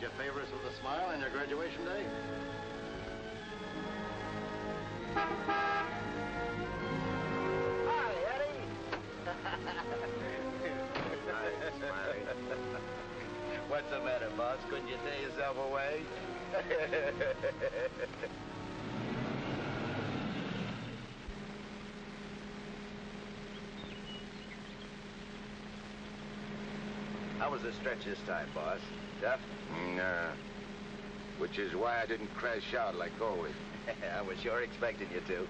can't you favor us with a smile on your graduation day? Hi, Eddie. Smiley. What's the matter, boss? Couldn't you tear yourself away? Was the stretch this time, boss? Tough? Nah. Which is why I didn't crash out like always. I was sure expecting you to.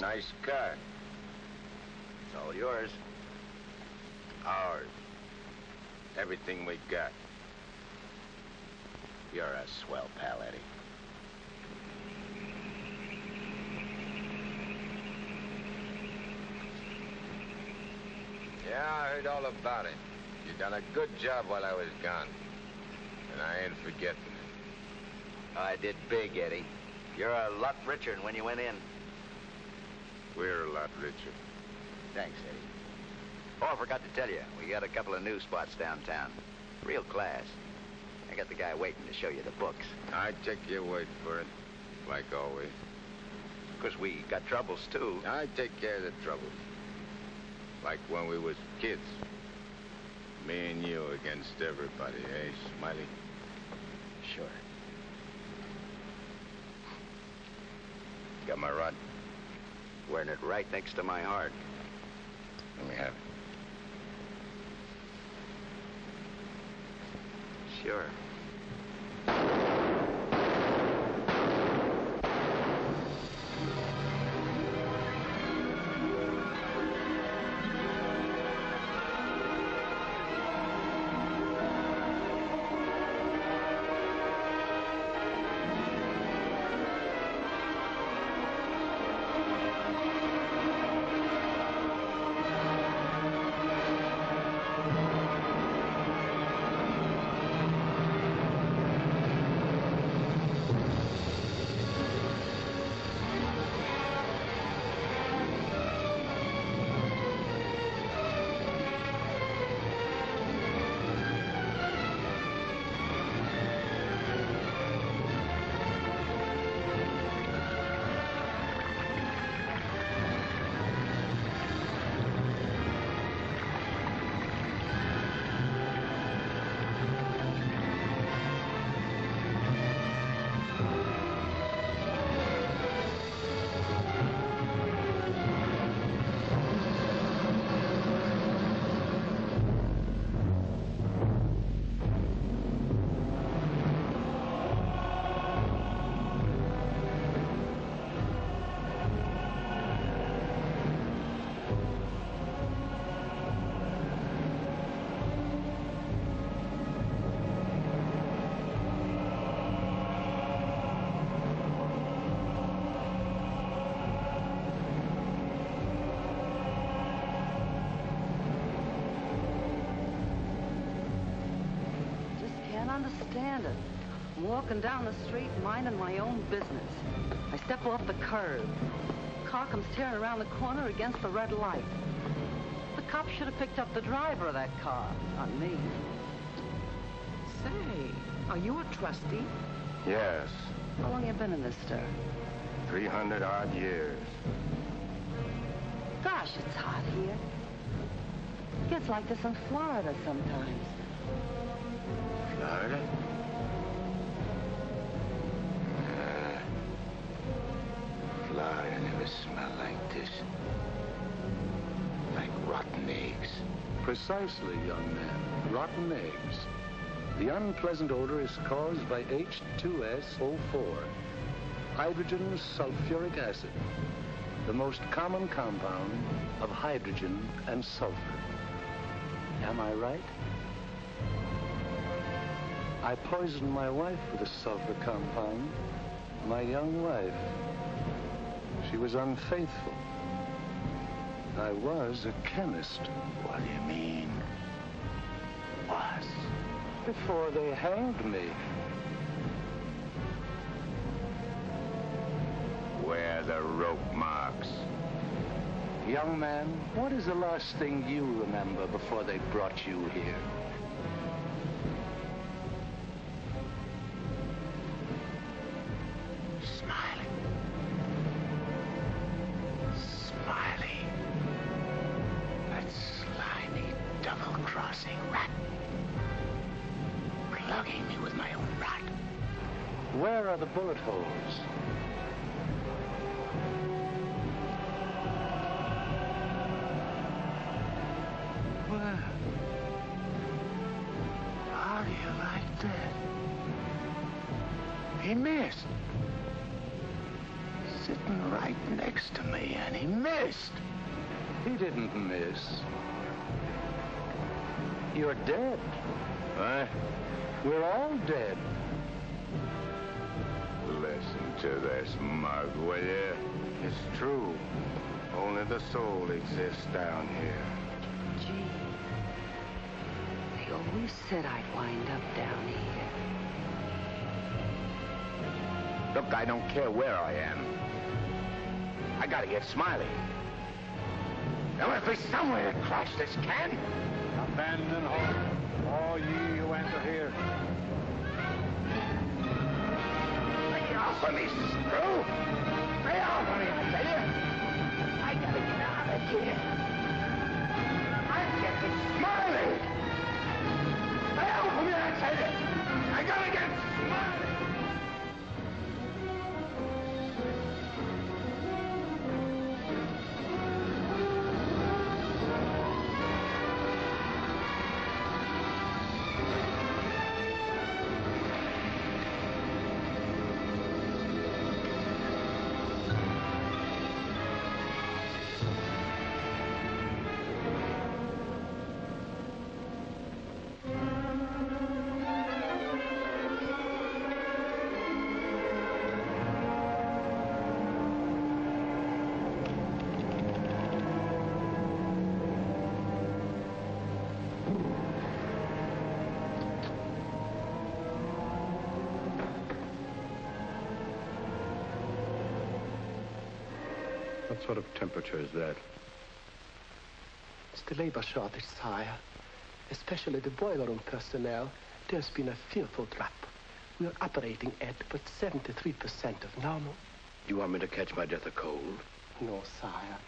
Nice car. It's all yours. Ours. Everything we got. You're a swell pal, Eddie. Yeah, I heard all about it. You done a good job while I was gone. And I ain't forgetting it. I did big, Eddie. You're a lot richer than when you went in. We're a lot richer. Thanks, Eddie. Oh, I forgot to tell you, we got a couple of new spots downtown. Real class. I got the guy waiting to show you the books. I take your word for it, like always. Of course, we got troubles, too. I take care of the troubles. Like when we was kids. Me and you against everybody, eh, Smiley? Sure. Got my rod? Wearing it right next to my heart. Let me have it. Sure. Walking down the street minding my own business. I step off the curb. Car comes tearing around the corner against the red light. The cop should have picked up the driver of that car, not me. Say, are you a trustee? Yes. How long you been in this stir? 300 odd years. Gosh, it's hot here. Gets like this in Florida sometimes. Florida? Never like this. Like rotten eggs. Precisely, young man. Rotten eggs. The unpleasant odor is caused by H2SO4, hydrogen sulfuric acid, the most common compound of hydrogen and sulfur. Am I right? I poisoned my wife with a sulfur compound. My young wife. She was unfaithful. I was a chemist. What do you mean? Was. Before they hanged me. Where are the rope marks? Young man, what is the last thing you remember before they brought you here? Dead. Listen to this mug, will you? It's true. Only the soul exists down here. Gee. They always said I'd wind up down here. Look, I don't care where I am. I gotta get Smiley. There must be somewhere to crash this can. Abandon hope, all ye who enter here. Me, screw! Lay off of me, I tell you! I gotta get out of here. I'm getting Smiley! Lay off of me, I tell you! I gotta get Smiley! Sort of temperature is that? It's the labor shortage, sire. Especially the boiler room personnel. There's been a fearful drop. We're operating at but 73% of normal. Do you want me to catch my death of cold? No, sire.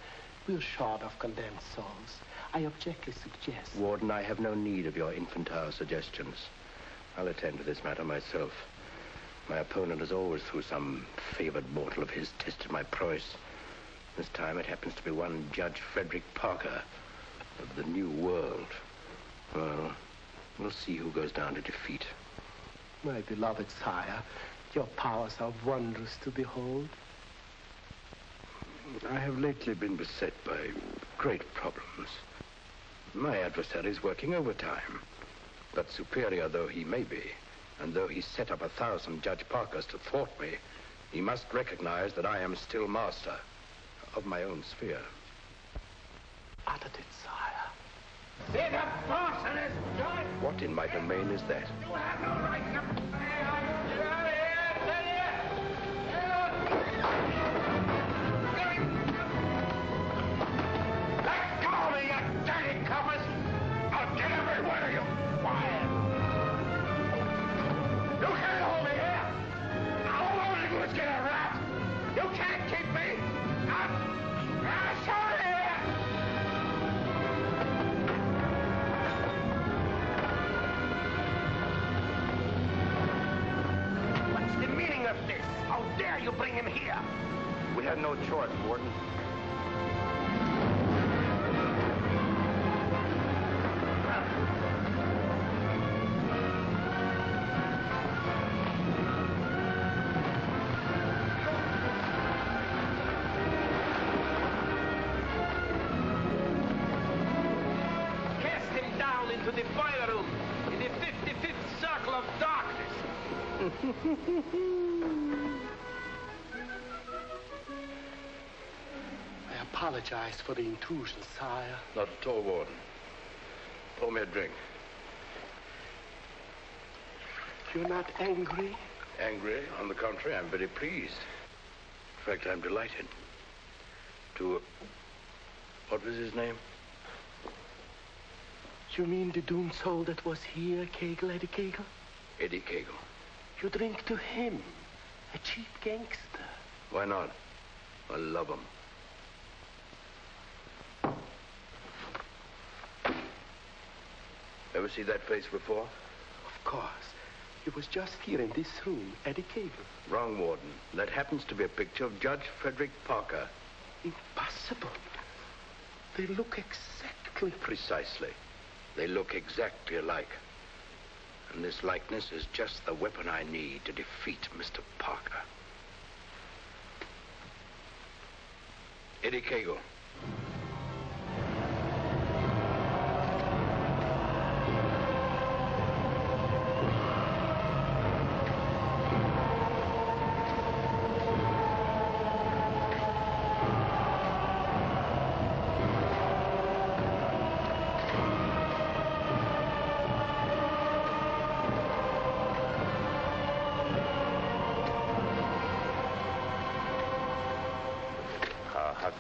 We're short of condemned souls. I objectly suggest... Warden, I have no need of your infantile suggestions. I'll attend to this matter myself. My opponent has always, through some favored mortal of his, tested my prowess. This time it happens to be one Judge Frederick Parker of the New World. Well, we'll see who goes down to defeat. My beloved sire, your powers are wondrous to behold. I have lately been beset by great problems. My adversary is working overtime. But superior though he may be, and though he set up a thousand Judge Parkers to thwart me, he must recognize that I am still master of my own sphere. Uttered it, sire. See the boss and his! What in my domain is that? You have no right no choice, Warden. Apologize for the intrusion, sire. Not at all, Warden. Pour me a drink. You're not angry? Angry? On the contrary, I'm very pleased. In fact, I'm delighted. To. What was his name? You mean the doomed soul that was here, Kagle, Eddie Kagle? Eddie Kagle. You drink to him, a cheap gangster. Why not? I love him. Ever see that face before? Of course. He was just here in this room, Eddie Kagle. Wrong, Warden. That happens to be a picture of Judge Frederick Parker. Impossible. They look exactly. Precisely. They look exactly alike. And this likeness is just the weapon I need to defeat Mr. Parker. Eddie Kagle.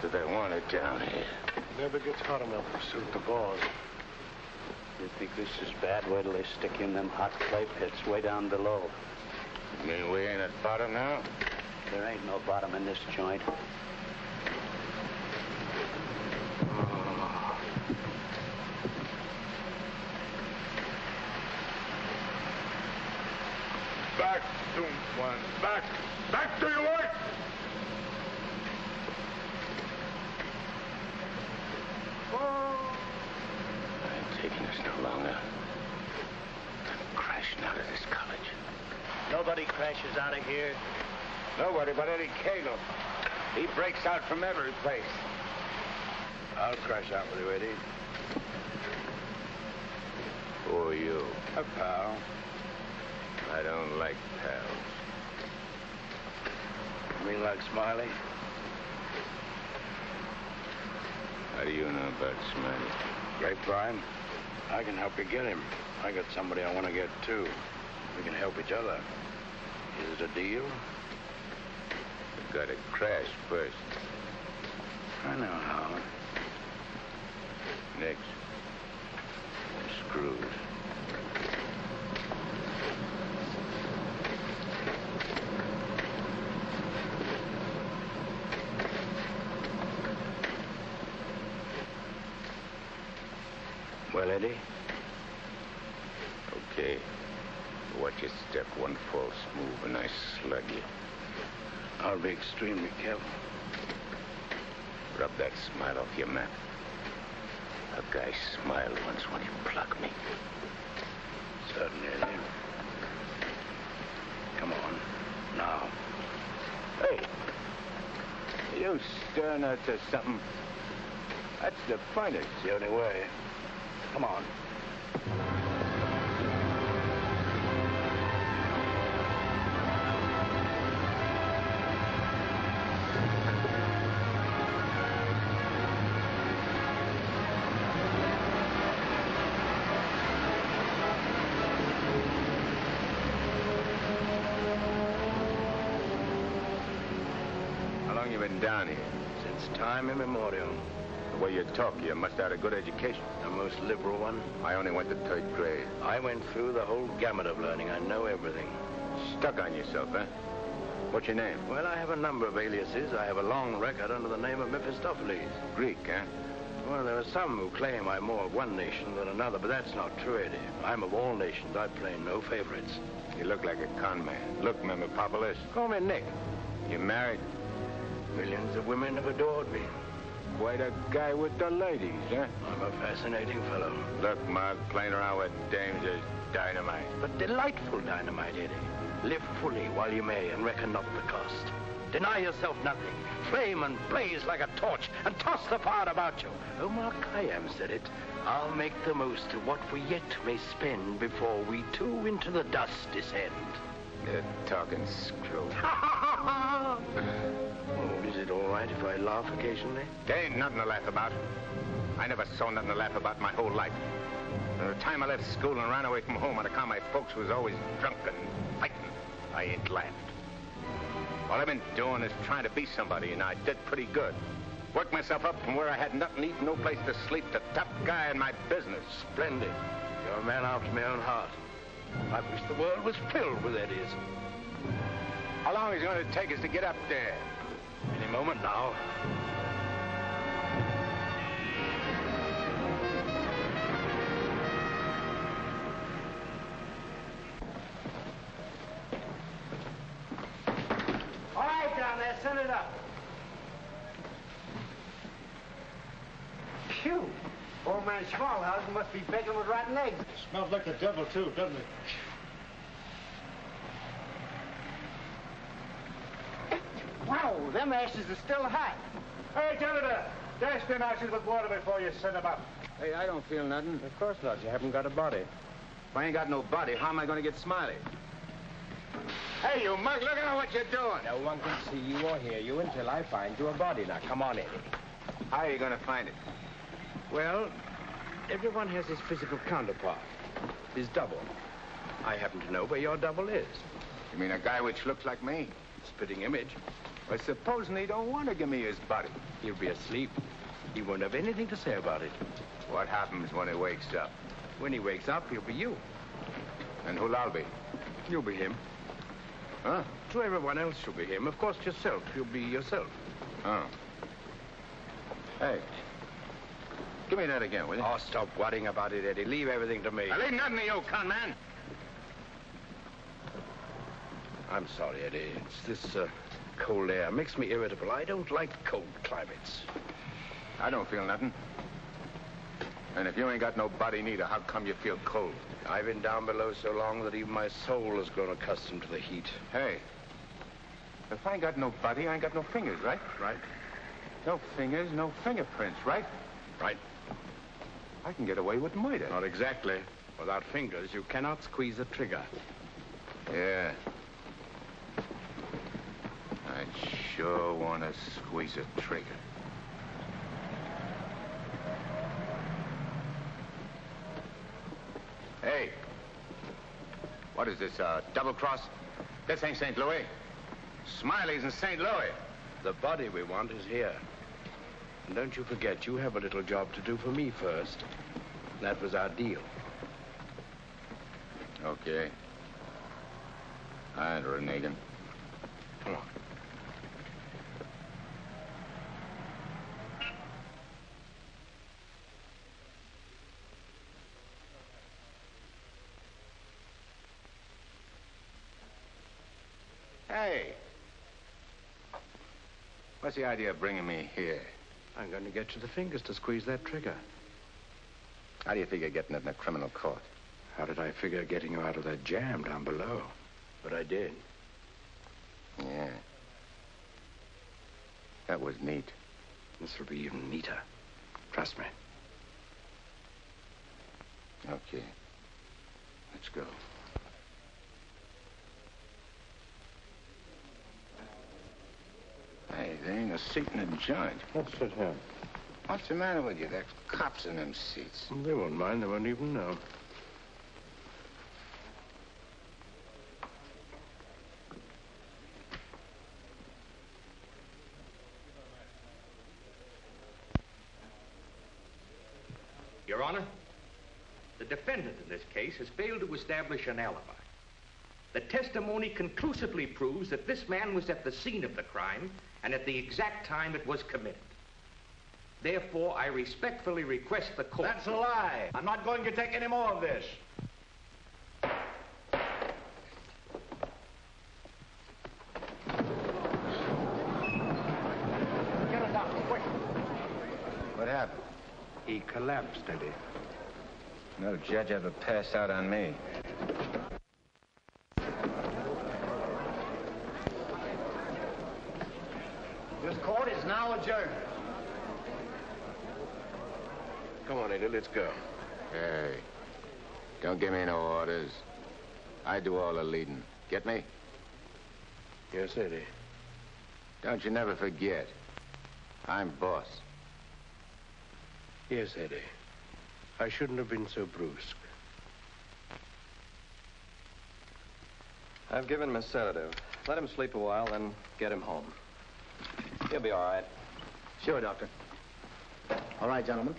How hot do they want it down here? Never gets hot enough to suit the boss. You think this is bad? Wait till they stick you in them hot clay pits way down below. You mean we ain't at bottom now? There ain't no bottom in this joint. Back to one. Back. Back to your work. I ain't taking this no longer. I'm crashing out of this college. Nobody crashes out of here. Nobody but Eddie Kagle. He breaks out from every place. I'll crash out with you, Eddie. Who are you? A pal. I don't like pals. You mean like Smiley? How do you know about Smiley? Great Grapevine. I can help you get him. I got somebody I want to get, too. We can help each other. Is it a deal? You gotta crash first. I know how. Next. Screws. Well, Eddie? Okay. Watch your step. One false move and I slug you. I'll be extremely careful. Rub that smile off your map. A guy smiled once when he plugged me. Certainly, Eddie. Come on. Now. Hey! You stirring her to something? That's the finest. The only way. Come on. Time immemorial. The way you talk, you must have had a good education. The most liberal one. I only went to third grade. I went through the whole gamut of learning. I know everything. Stuck on yourself, huh? What's your name? Well, I have a number of aliases. I have a long record under the name of Mephistopheles. Greek, huh? Well, there are some who claim I'm more of one nation than another, but that's not true, Eddie. I'm of all nations. I play no favorites. You look like a con man. Look, Memopopoulos. Call me Nick. You married? Millions of women have adored me. Quite a guy with the ladies, huh? I'm a fascinating fellow. Look, Mark, playing around with dames is dynamite. But delightful dynamite, Eddie. Live fully while you may and reckon not the cost. Deny yourself nothing. Flame and blaze like a torch and toss the fire about you. Oh, Omar Khayyam said it. I'll make the most of what we yet may spend before we too into the dust descend. You're talking screw. it all right if I laugh occasionally? There ain't nothing to laugh about. I never saw nothing to laugh about my whole life. From the time I left school and ran away from home on account my folks was always drunk and fighting, I ain't laughed. All I've been doing is trying to be somebody, and I did pretty good. Worked myself up from where I had nothing to eat, no place to sleep, to top guy in my business. Splendid. You're a man after my own heart. I wish the world was filled with Eddies. How long is it going to take us to get up there? moment now. All right, down there, send it up. Phew. Old man Smallhouse must be begging with rotten eggs. It smells like the devil, too, doesn't it? Wow, them ashes are still hot. Hey, janitor, dash them ashes with water before you send them up. Hey, I don't feel nothing. Of course not. You haven't got a body. If I ain't got no body, how am I going to get Smiley? Hey, you mug, look at what you're doing. No one can see you or hear you until I find you a body. Now, come on, Eddie. How are you going to find it? Well, everyone has his physical counterpart, his double. I happen to know where your double is. You mean a guy which looks like me? Spitting image. But supposing he don't want to give me his body. He'll be asleep. He won't have anything to say about it. What happens when he wakes up? When he wakes up, he'll be you. And who'll I be? You'll be him. Huh? To everyone else, you'll be him. Of course, yourself. You'll be yourself. Oh. Hey. Give me that again, will you? Oh, stop worrying about it, Eddie. Leave everything to me. I leave nothing to you, con man. I'm sorry, Eddie. It's this uh, cold air makes me irritable. I don't like cold climates. I don't feel nothing. And if you ain't got no body neither, how come you feel cold? I've been down below so long that even my soul has grown accustomed to the heat. Hey, if I ain't got no body, I ain't got no fingers, right? Right? No fingers, no fingerprints, right? Right. I can get away with murder. Not exactly. Without fingers, you cannot squeeze a trigger. Yeah. I sure want to squeeze a trigger. Hey. What is this, uh, double cross? This ain't St. Louis. Smiley's in St. Louis. The body we want is here. And don't you forget, you have a little job to do for me first. That was our deal. Okay. All right, Renegan. Come on. Hey. What's the idea of bringing me here? I'm going to get you the fingers to squeeze that trigger. How do you figure getting it in a criminal court? How did I figure getting you out of that jam down below? But I did. Yeah. That was neat. This will be even neater. Trust me. Okay. Let's go. Hey, there ain't a seat in the joint. Let's sit here. What's the matter with you? There's cops in them seats. They won't mind. They won't even know. Your Honor, the defendant in this case has failed to establish an alibi. The testimony conclusively proves that this man was at the scene of the crime and at the exact time it was committed. Therefore, I respectfully request the court... That's a lie. I'm not going to take any more of this. Get a doctor, quick. What happened? He collapsed, Eddie. No judge ever passed out on me. This court is now adjourned. Come on, Eddie. Let's go. Hey, don't give me no orders. I do all the leading. Get me? Yes, Eddie. Don't you never forget. I'm boss. Yes, Eddie. I shouldn't have been so brusque. I've given him a sedative. Let him sleep a while, then get him home. He'll be all right. Sure, Doctor. All right, gentlemen.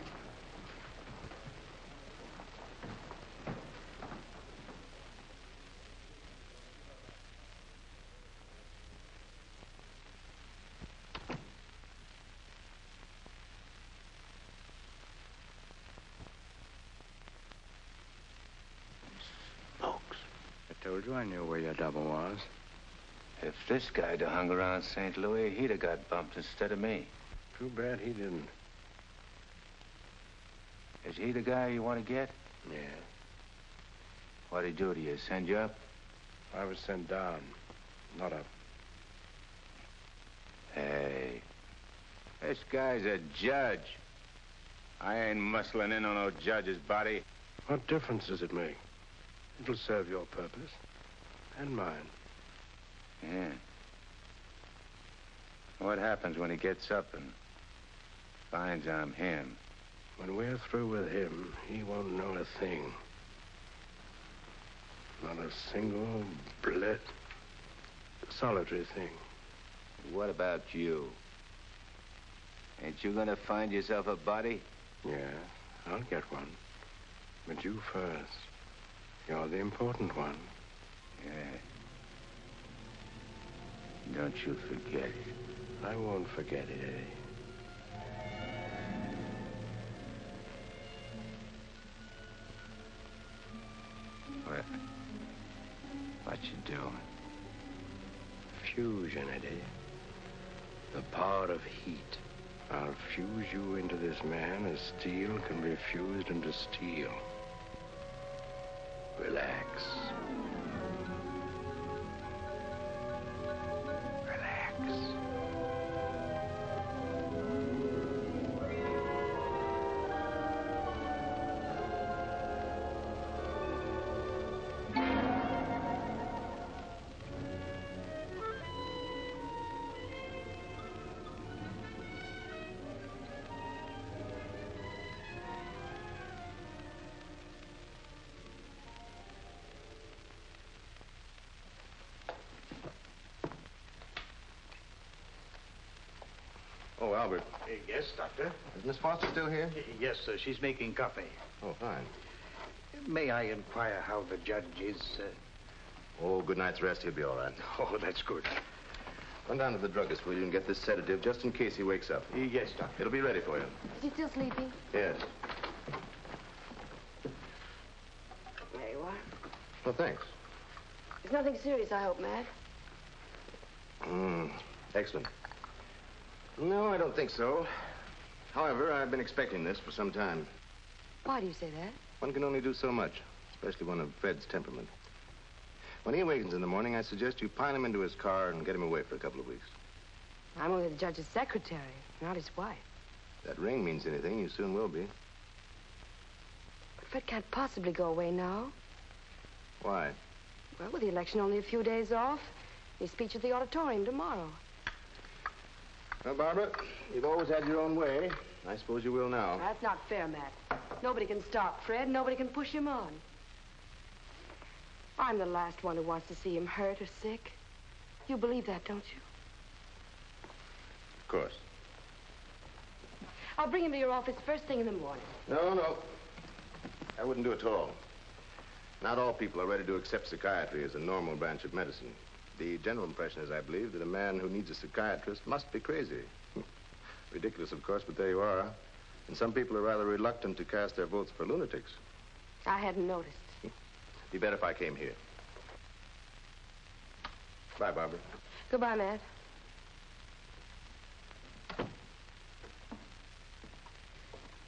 I told you I knew where your double was. If this guy'd have hung around St. Louis, he'd have got bumped instead of me. Too bad he didn't. Is he the guy you want to get? Yeah. What'd he do to you? Send you up? I was sent down, not up. Hey, this guy's a judge. I ain't muscling in on no judge's body. What difference does it make? It'll serve your purpose. And mine. Yeah. What happens when he gets up and finds I'm him? When we're through with him, he won't know a thing. Not a single blit, solitary thing. What about you? Ain't you gonna find yourself a body? Yeah, I'll get one. But you first. You're the important one. Yeah. Don't you forget it. I won't forget it, Eddie. What you doing? Fusion, Eddie. The power of heat. I'll fuse you into this man as steel can be fused into steel. Relax. Relax. Yes, Doctor. Is Miss Foster still here? Yes, sir. She's making coffee. Oh, fine. May I inquire how the judge is? Uh... Oh, good night's rest. He'll be all right. Oh, that's good. Run down to the druggist, will you, and get this sedative just in case he wakes up. Yes, Doctor. It'll be ready for you. Is he still sleeping? Yes. There you are. Well, thanks. It's nothing serious, I hope, Matt. Mm, excellent. No, I don't think so. However, I've been expecting this for some time. Why do you say that? One can only do so much, especially one of Fred's temperament. When he awakens in the morning, I suggest you pile him into his car and get him away for a couple of weeks. I'm only the judge's secretary, not his wife. If that ring means anything, you soon will be. But Fred can't possibly go away now. Why? Well, with the election only a few days off, his speech at the auditorium tomorrow. Well, Barbara, you've always had your own way. I suppose you will now. That's not fair, Matt. Nobody can stop Fred. Nobody can push him on. I'm the last one who wants to see him hurt or sick. You believe that, don't you? Of course. I'll bring him to your office first thing in the morning. No, no. I wouldn't do it at all. Not all people are ready to accept psychiatry as a normal branch of medicine. The general impression is, I believe, that a man who needs a psychiatrist must be crazy. Ridiculous, of course, but there you are. And some people are rather reluctant to cast their votes for lunatics. I hadn't noticed. Be better if I came here. Bye, Barbara. Goodbye, Matt.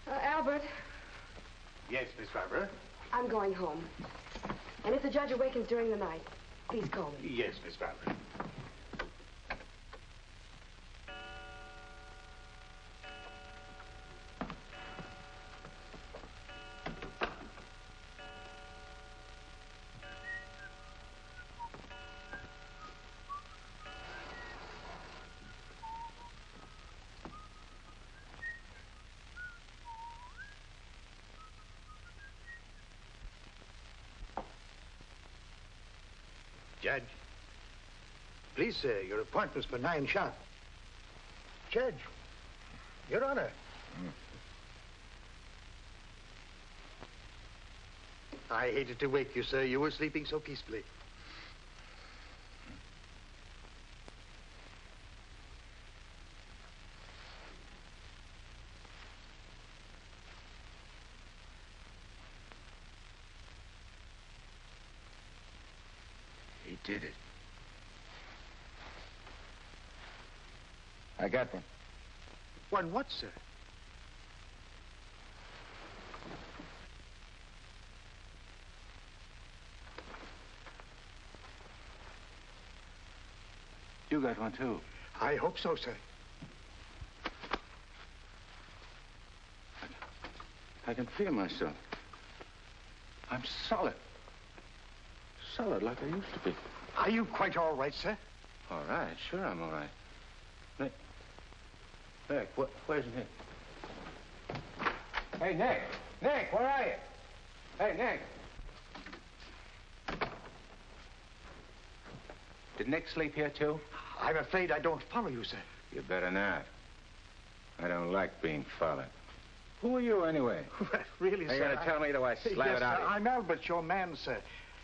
Uh, Albert, Yes, Miss Barbara. I'm going home. And if the judge awakens during the night, please call me. Yes, Miss Barbara. Please, sir, your appointment's for nine sharp. Judge. Your Honor. I hated to wake you, sir. You were sleeping so peacefully. He did it. I got what, sir? You got one, too. I hope so, sir. I can feel myself. I'm solid. Solid like I used to be. Are you quite all right, sir? All right, sure I'm all right. Nick. What, where's Nick? Hey, Nick! Nick, where are you? Hey, Nick! Did Nick sleep here, too? I'm afraid I don't follow you, sir. You better not. I don't like being followed. Who are you, anyway? really, Are you sir. going to tell me, do I slam yes, it out sir? I'm Albert, your man, sir.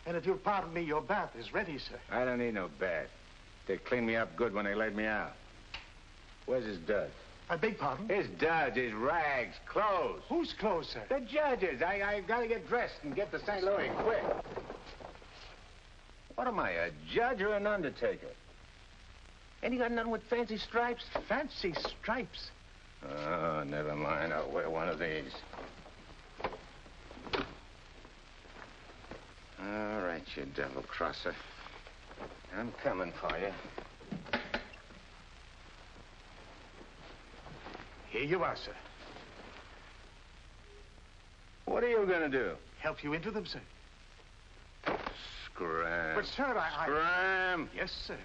And if you'll pardon me, your bath is ready, sir. I don't need no bath. They cleaned me up good when they laid me out. Where's his duds? I beg pardon? His duds, his rags, clothes. Whose clothes, sir? The judge's. I, I gotta get dressed and get to St. Louis quick. What am I, a judge or an undertaker? Ain't you got nothing with fancy stripes? Fancy stripes? Oh, never mind. I'll wear one of these. All right, you devil crosser. I'm coming for you. Here you are, sir. What are you gonna do? Help you into them, sir. Scram. But, sir, I... I... Scram. Yes, sir.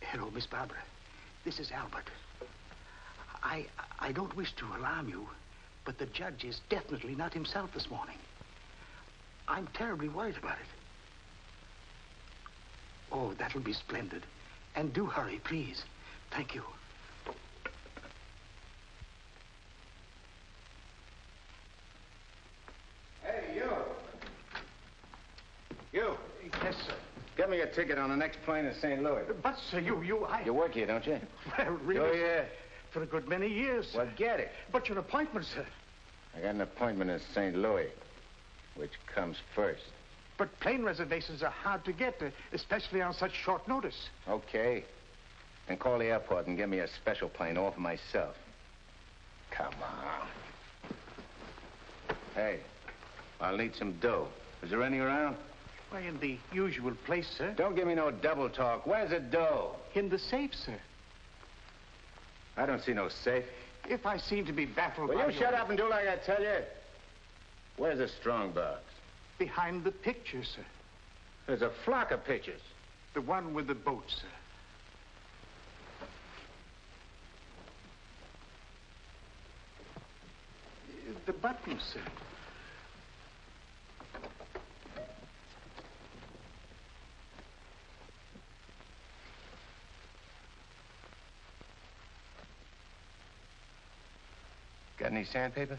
Hello, Miss Barbara. This is Albert. I I don't wish to alarm you, but the judge is definitely not himself this morning. I'm terribly worried about it. Oh, that'll be splendid. And do hurry, please. Thank you. Hey, you. You. Yes, sir. Get me a ticket on the next plane to St. Louis. Uh, but, sir, you, you, I... You work here, don't you? Well, really, Oh, yeah. for a good many years. sir. Well, get it. But your appointment, sir. I got an appointment in St. Louis. Which comes first? But plane reservations are hard to get, uh, especially on such short notice. Okay. Then call the airport and get me a special plane all for myself. Come on. Hey, I'll need some dough. Is there any around? Why, in the usual place, sir. Don't give me no double talk. Where's the dough? In the safe, sir. I don't see no safe. If I seem to be baffled Will you shut up and do like I tell you? Where's the strong box? Behind the picture, sir. There's a flock of pictures. The one with the boat, sir. The button, sir. Got any sandpaper?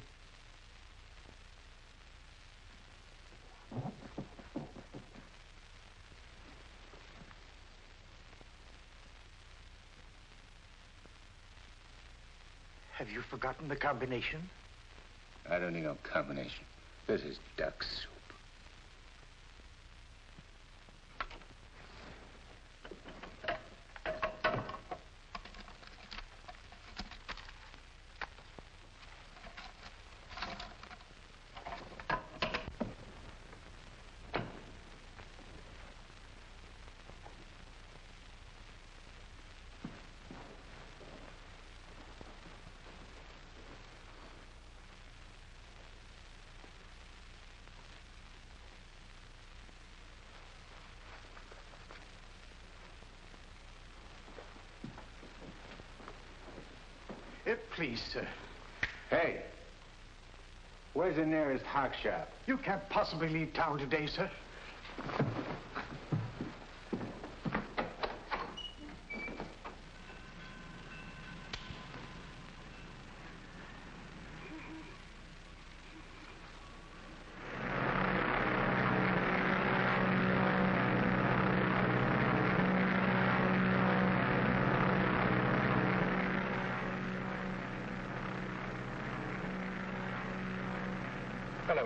Have you forgotten the combination? I don't need no combination. This is duck soup. Uh, please, sir. Hey, where's the nearest hock shop? You can't possibly leave town today, sir.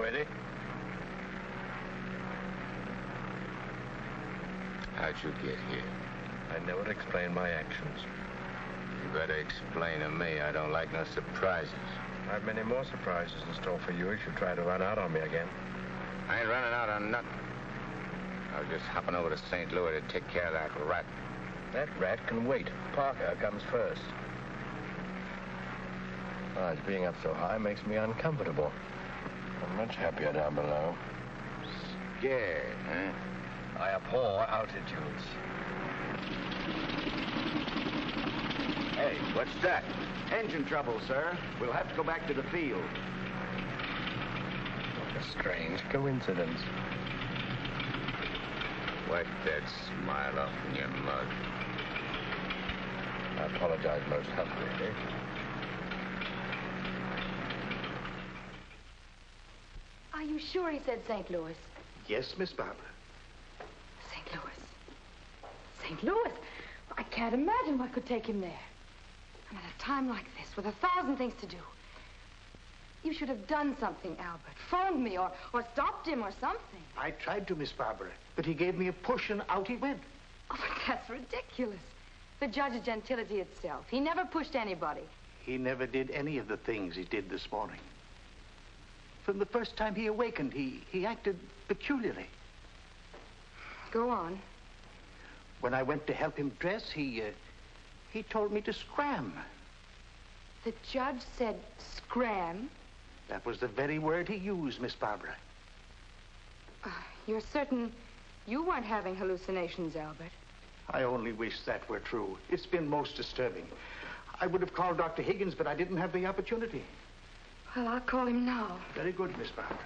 Eddie. How'd you get here? I never explain my actions. You better explain to me. I don't like no surprises. I have many more surprises in store for you if you try to run out on me again. I ain't running out on nothing. I was just hopping over to St. Louis to take care of that rat. That rat can wait. Parker comes first. Besides, being up so high makes me uncomfortable. I'm much happier down below. Scared, huh? I abhor altitudes. Hey, what's that? Engine trouble, sir. We'll have to go back to the field. What a strange coincidence. Wipe that smile off in your mug. I apologize most humbly. Are you sure he said St. Louis? Yes, Miss Barbara. St. Louis. St. Louis? I can't imagine what could take him there. And at a time like this, with a thousand things to do. You should have done something, Albert. Phoned me or, or stopped him or something. I tried to, Miss Barbara, but he gave me a push and out he went. Oh, but that's ridiculous. The judge is gentility itself. He never pushed anybody. He never did any of the things he did this morning. From the first time he awakened, he, he acted peculiarly. Go on. When I went to help him dress, he, uh, he told me to scram. The judge said scram. That was the very word he used, Miss Barbara. Uh, you're certain you weren't having hallucinations, Albert? I only wish that were true. It's been most disturbing. I would have called Dr. Higgins, but I didn't have the opportunity. Well, I'll call him now. Very good, Miss Barbara.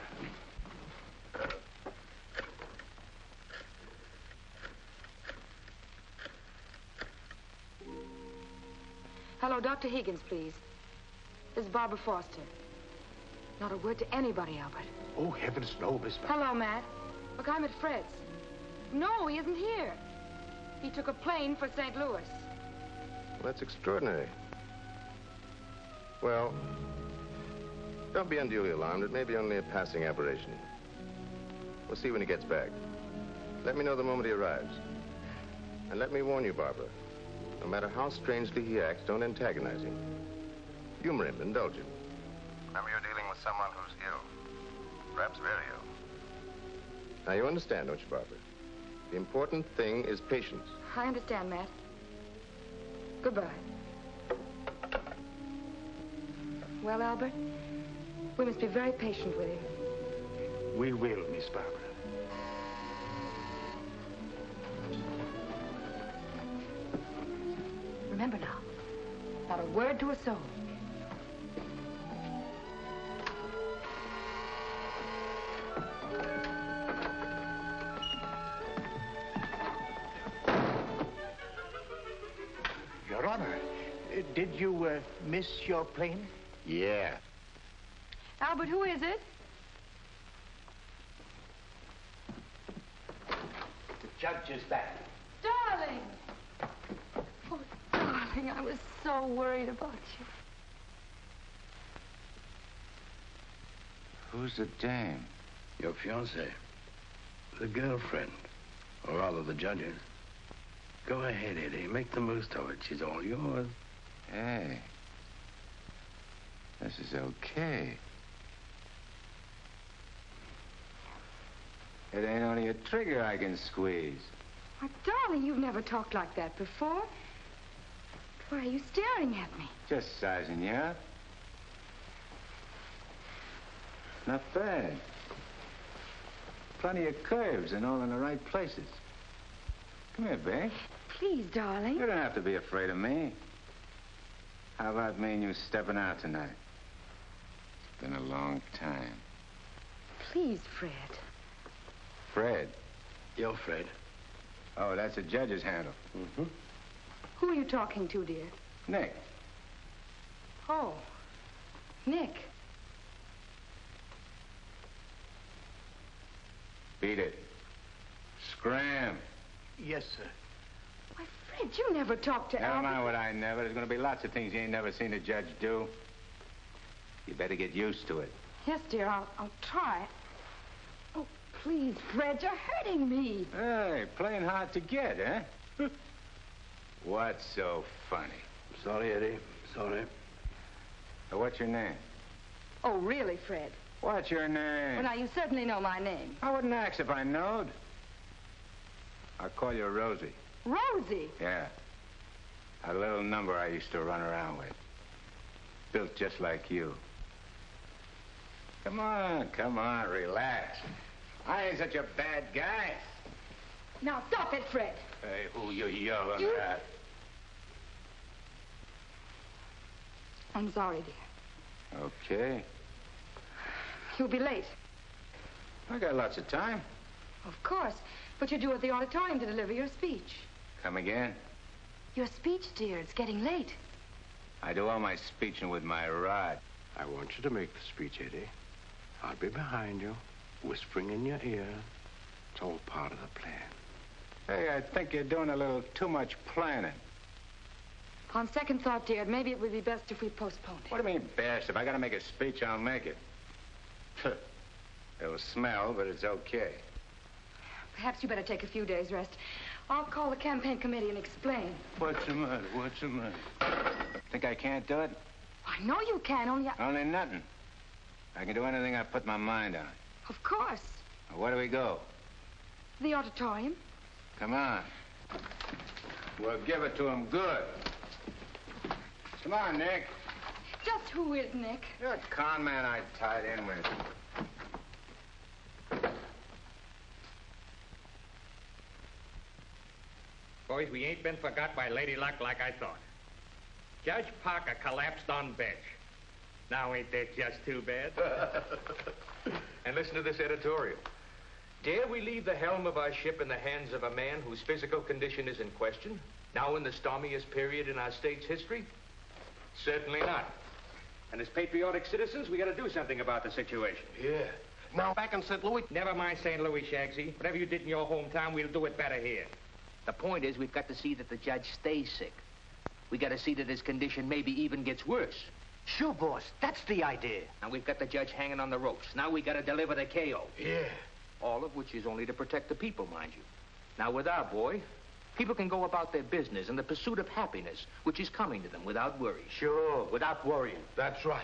Hello, Dr. Higgins, please. This is Barbara Foster. Not a word to anybody, Albert. Oh, heavens, no, Miss Barbara. Hello, Matt. Look, I'm at Fred's. No, he isn't here. He took a plane for St. Louis. Well, that's extraordinary. Well, don't be unduly alarmed. It may be only a passing aberration. We'll see when he gets back. Let me know the moment he arrives. And let me warn you, Barbara. No matter how strangely he acts, don't antagonize him. Humor him, indulge him. Remember you're dealing with someone who's ill. Perhaps very ill. Now, you understand, don't you, Barbara? The important thing is patience. I understand, Matt. Goodbye. Well, Albert, we must be very patient with him. We will, Miss Barbara. Remember now, not a word to a soul. Your Honor, did you uh, miss your plane? Yeah. Ah, Albert, who is it? The judge is back. Darling! Oh, darling, I was so worried about you. Who's the dame? Your fiancée. The girlfriend. Or rather, the judge's. Go ahead, Eddie. Make the most of it. She's all yours. Hey. This is okay. It ain't only a trigger I can squeeze. My darling, you've never talked like that before. Why are you staring at me? Just sizing you up. Not bad. Plenty of curves and all in the right places. Come here, babe. Please, darling. You don't have to be afraid of me. How about me and you stepping out tonight? It's been a long time. Please, Fred. Fred. Yo, Fred. Oh, that's a judge's handle. Mm-hmm. Who are you talking to, dear? Nick. Oh, Nick. Beat it. Scram. Yes, sir. Why, Fred, you never talked to Never Albert. mind what I never. There's going to be lots of things you ain't never seen a judge do. You better get used to it. Yes, dear, I'll, I'll try. Please, Fred, you're hurting me. Hey, playing hard to get, eh? What's so funny? Sorry, Eddie. Sorry. Uh, What's your name? Oh, really, Fred? What's your name? Well, now, you certainly know my name. I wouldn't ask if I knowed. I'll call you Rosie. Rosie. Yeah. A little number I used to run around with. Built just like you. Come on, come on, relax. I ain't such a bad guy. Now, stop it, Fred. Hey, who you yelling You- at? I'm sorry, dear. Okay. You'll be late. I got lots of time. Of course. But you're due at the auditorium to deliver your speech. Come again? Your speech, dear. It's getting late. I do all my speeching with my rod. I want you to make the speech, Eddie. I'll be behind you, whispering in your ear. It's all part of the plan. Hey, I think you're doing a little too much planning. On second thought, dear, maybe it would be best if we postponed it. What do you mean, best? If I gotta make a speech, I'll make it. It'll smell, but it's okay. Perhaps you better take a few days' rest. I'll call the campaign committee and explain. What's the matter? What's the matter? Think I can't do it? I know you can, only I... Only nothing. I can do anything I put my mind on. Of course. Now, where do we go? The auditorium. Come on. We'll give it to him good. Come on, Nick. Just who is Nick? You're a con man I tied in with. Boys, we ain't been forgot by Lady Luck like I thought. Judge Parker collapsed on bench. Now ain't that just too bad? and listen to this editorial. Dare we leave the helm of our ship in the hands of a man whose physical condition is in question, now in the stormiest period in our state's history? Certainly not. And as patriotic citizens, we gotta do something about the situation. Yeah. Now, back in St. Louis, Never mind St. Louis, Shagsy. Whatever you did in your hometown, we'll do it better here. The point is, we've got to see that the judge stays sick. We got to see that his condition maybe even gets worse. Sure, boss. That's the idea. Now, we've got the judge hanging on the ropes. Now we got to deliver the KO. Yeah. All of which is only to protect the people, mind you. Now, with our boy, people can go about their business in the pursuit of happiness, which is coming to them without worry. Sure, without worrying. That's right.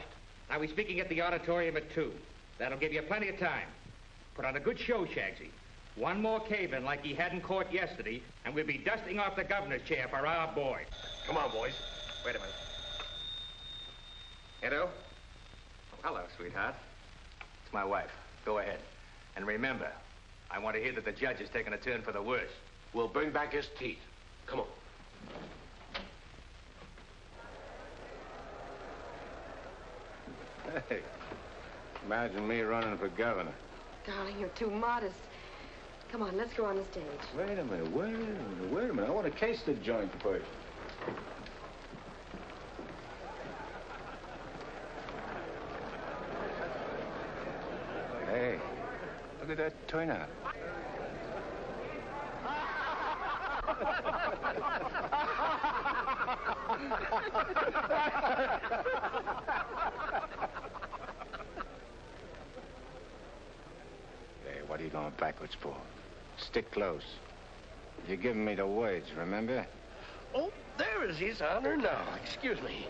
Now, we're speaking at the auditorium at 2. That'll give you plenty of time. Put on a good show, Shagsy. One more cave-in like he had in court yesterday, and we'll be dusting off the governor's chair for our boy. Come on, boys. Wait a minute. Edo? Oh, hello, sweetheart. It's my wife. Go ahead. And remember, I want to hear that the judge is taking a turn for the worse. We'll bring back his teeth. Come on. Hey, imagine me running for governor. Darling, you're too modest. Come on, let's go on the stage. Wait a minute, wait a minute, wait a minute. I want to case the joint first. Hey, look at that turnout. Hey, what are you going backwards for? Stick close. You're giving me the words, remember? Oh, there is his honor now. Excuse me.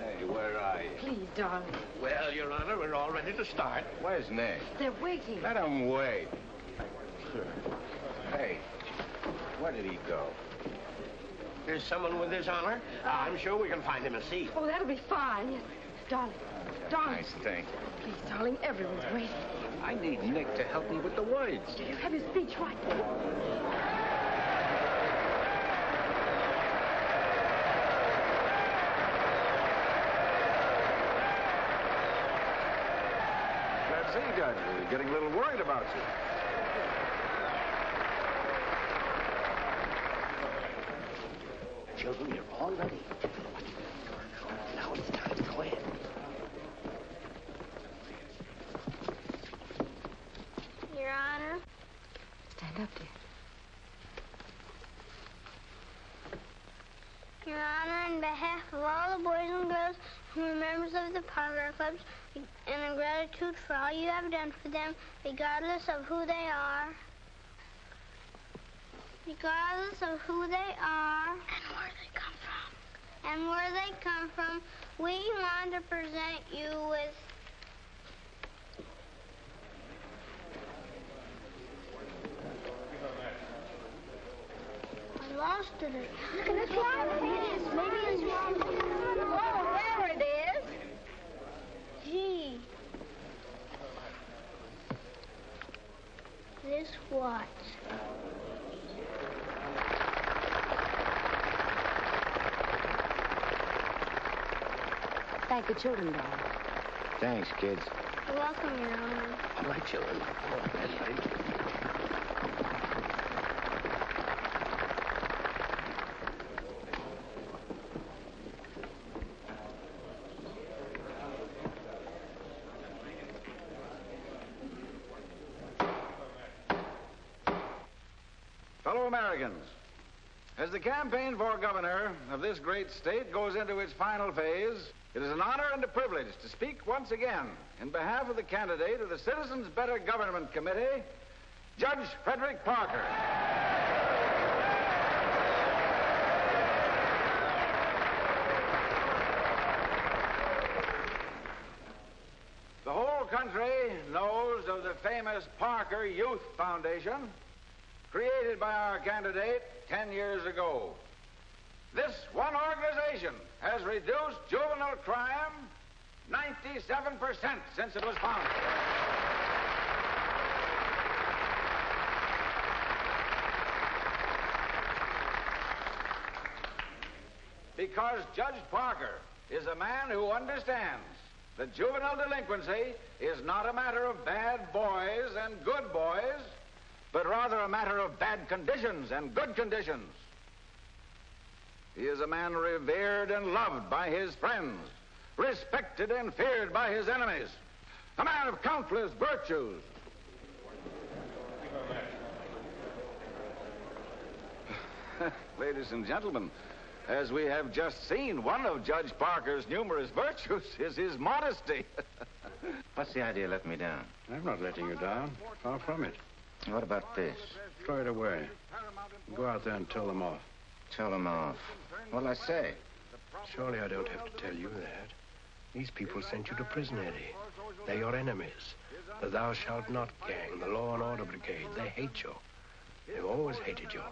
Hey, where are you? Please, darling. Well, Your Honor, we're all ready to start. Where's Nick? They're waiting. Let him wait. Hey, where did he go? There's someone with his honor. Uh, I'm sure we can find him a seat. Oh, that'll be fine. Yes. Darling. Darling. Nice thing. Please, darling, everyone's waiting. I need Nick to help me with the words. Do You have your speech right there. Glad to see you, Judge. We're getting a little worried about you. Children, you're all ready. Now it's time to go in. Your Honor, Stand up, dear. Your Honor, on behalf of all the boys and girls who are the Parker Clubs, and in gratitude for all you have done for them, regardless of who they are. Regardless of who they are. And where they come from. And where they come from, we want to present you with I lost it. Look at this one. Maybe it's. Oh, there it is. Gee. This what? Thank the children, Dad. Thanks, kids. You're welcome, Your Honor. All right, children. That's right. Fellow Americans, as the campaign for governor of this great state goes into its final phase, it is an honor and a privilege to speak once again in behalf of the candidate of the Citizens Better Government Committee, Judge Frederick Parker. The whole country knows of the famous Parker Youth Foundation, created by our candidate 10 years ago. This one organization has reduced juvenile crime 97% since it was founded. Because Judge Parker is a man who understands that juvenile delinquency is not a matter of bad boys and good boys, but rather a matter of bad conditions and good conditions. He is a man revered and loved by his friends, respected and feared by his enemies, a man of countless virtues. Ladies and gentlemen, as we have just seen, one of Judge Parker's numerous virtues is his modesty. What's the idea of letting me down? I'm not letting you down. Far from it. What about this? Throw it away. Go out there and tell them off. Tell them off. What'll I say? Surely I don't have to tell you that. These people sent you to prison, Eddie. They're your enemies. The Thou Shalt Not gang, the Law and Order Brigade, they hate you. They've always hated you.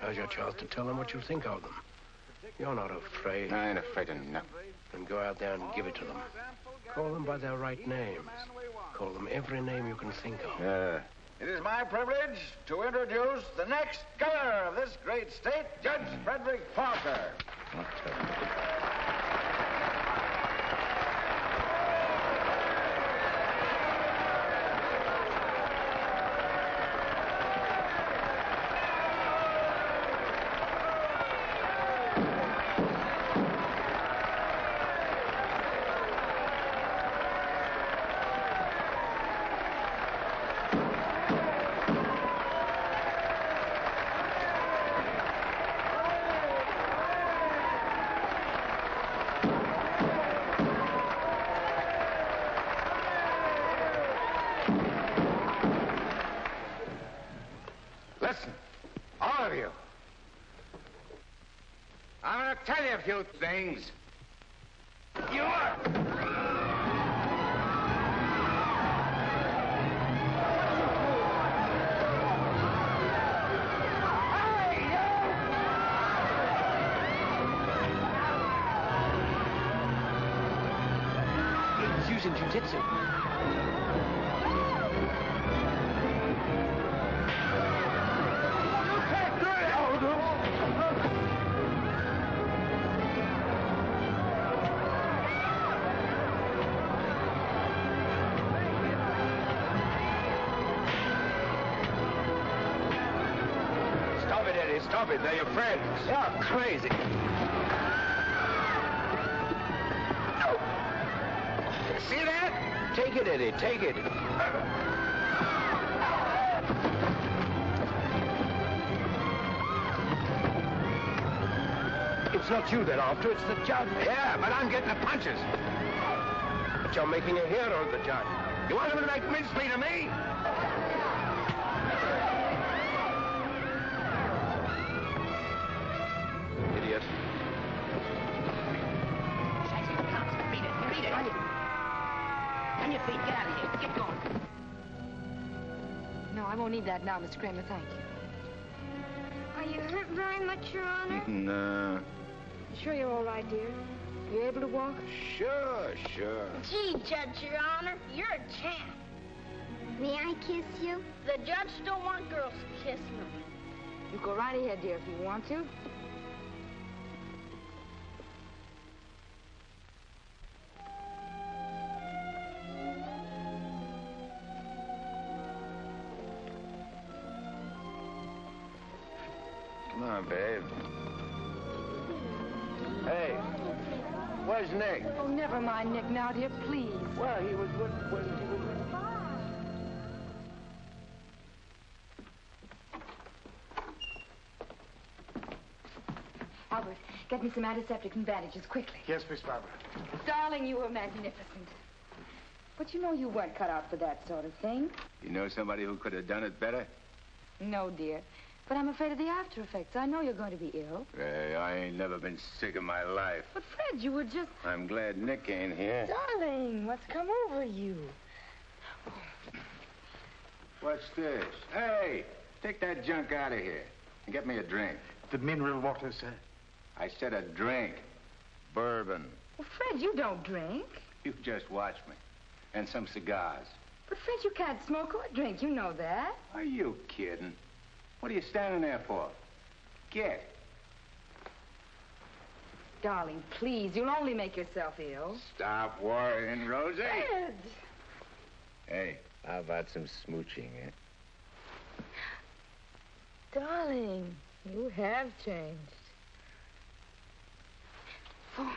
Now's your chance to tell them what you think of them. You're not afraid. I ain't afraid of nothing. Then go out there and give it to them. Call them by their right names. Call them every name you can think of. Uh, It is my privilege to introduce the next governor of this great state, Judge Frederick Parker. Few things. Friends. You're crazy. See that? Take it, Eddie. Take it. It's not you they're after, it's the judge. Yeah, but I'm getting the punches. But you're making a hero of the judge. You want him to make mincemeat of me? Need that now, Mr. Kramer, thank you. Are you hurt very much, Your Honor? No. Sure you're all right, dear? You able to walk? Sure, sure. Gee, Judge, Your Honor, you're a champ. May I kiss you? The judge don't want girls to kiss him. You go right ahead, dear, if you want to. Come babe. Hey, where's Nick? Oh, never mind Nick now, dear, please. Well, he was when, when he was. Albert, get me some antiseptic and bandages quickly. Yes, Miss Barbara. Darling, you were magnificent. But you know you weren't cut out for that sort of thing. You know somebody who could have done it better? No, dear. But I'm afraid of the after effects. I know you're going to be ill. Hey, I ain't never been sick in my life. But, Fred, you were just... I'm glad Nick ain't here. Darling, what's come over you? What's this? Hey, take that junk out of here and get me a drink. The mineral water, sir. I said a drink. Bourbon. Well, Fred, you don't drink. You just watch me. And some cigars. But, Fred, you can't smoke or drink. You know that. Are you kidding? What are you standing there for? Get. Darling, please, you'll only make yourself ill. Stop worrying, Rosie. Fred! Hey, how about some smooching, eh? Darling, you have changed. Oh.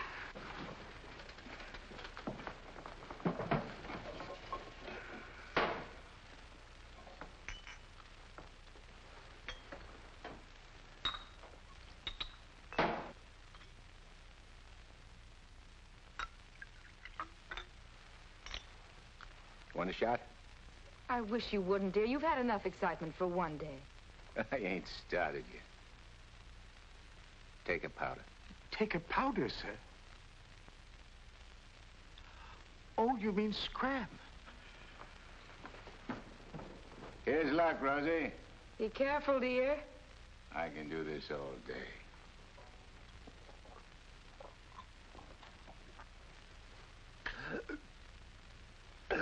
Want a shot? I wish you wouldn't, dear. You've had enough excitement for one day. I ain't started yet. Take a powder. Take a powder, sir. Oh, you mean scram? Here's luck, Rosie. Be careful, dear. I can do this all day.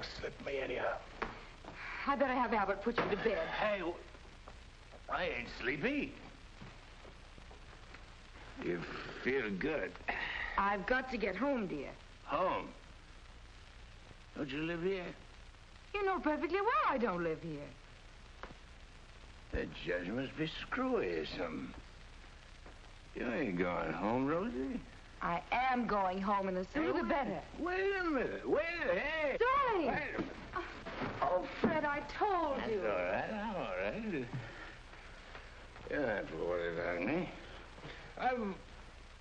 did that lug slip me anyhow? I better have Albert put you to bed. Hey, I ain't sleepy. You feel good. I've got to get home, dear. Home? Don't you live here? You know perfectly well I don't live here. The judge must be screwy or something. You ain't going home, Rosie. I am going home, and the sooner the better. Wait a minute. Wait a hey. Darling! Wait a minute. Oh, oh, Fred, I told That's you. all right. I'm all right. You're not to worry about me. I'm...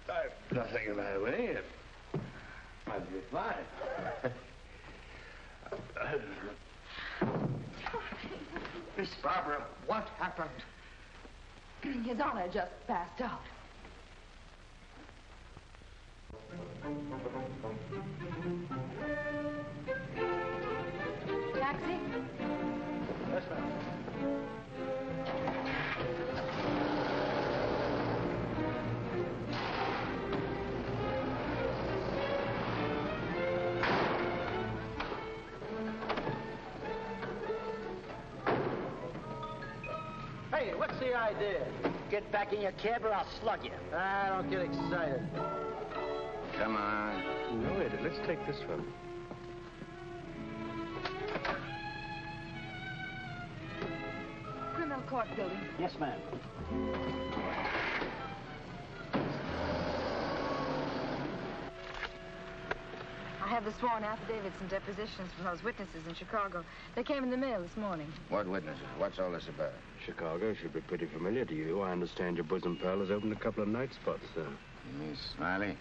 I've nothing in my way. I'll be fine. Miss Barbara, what happened? His Honor just passed out. Taxi? Yes, Hey, what's the idea? Get back in your cab or I'll slug you. I don't get excited. Come on. No, Eddie, let's take this one. Criminal court building. Yes, ma'am. I have the sworn affidavits and depositions from those witnesses in Chicago. They came in the mail this morning. What witnesses? What's all this about? Chicago should be pretty familiar to you. I understand your bosom pal has opened a couple of night spots there. You mean Smiley?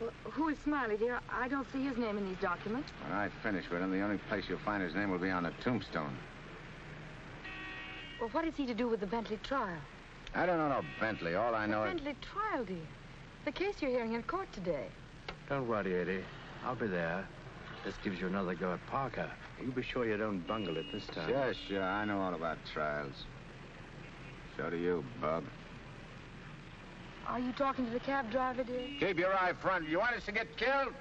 Well, who is Smiley, dear? I don't see his name in these documents. When I finish with him, the only place you'll find his name will be on the tombstone. Well, what is he to do with the Bentley trial? I don't know no Bentley. All I know the is... Bentley trial, dear. The case you're hearing in court today. Don't worry, Eddie. I'll be there. This gives you another go at Parker. You be sure you don't bungle it this time. Sure, sure. I know all about trials. So do you, Bub. Are you talking to the cab driver, dear? Keep your eye front. You want us to get killed?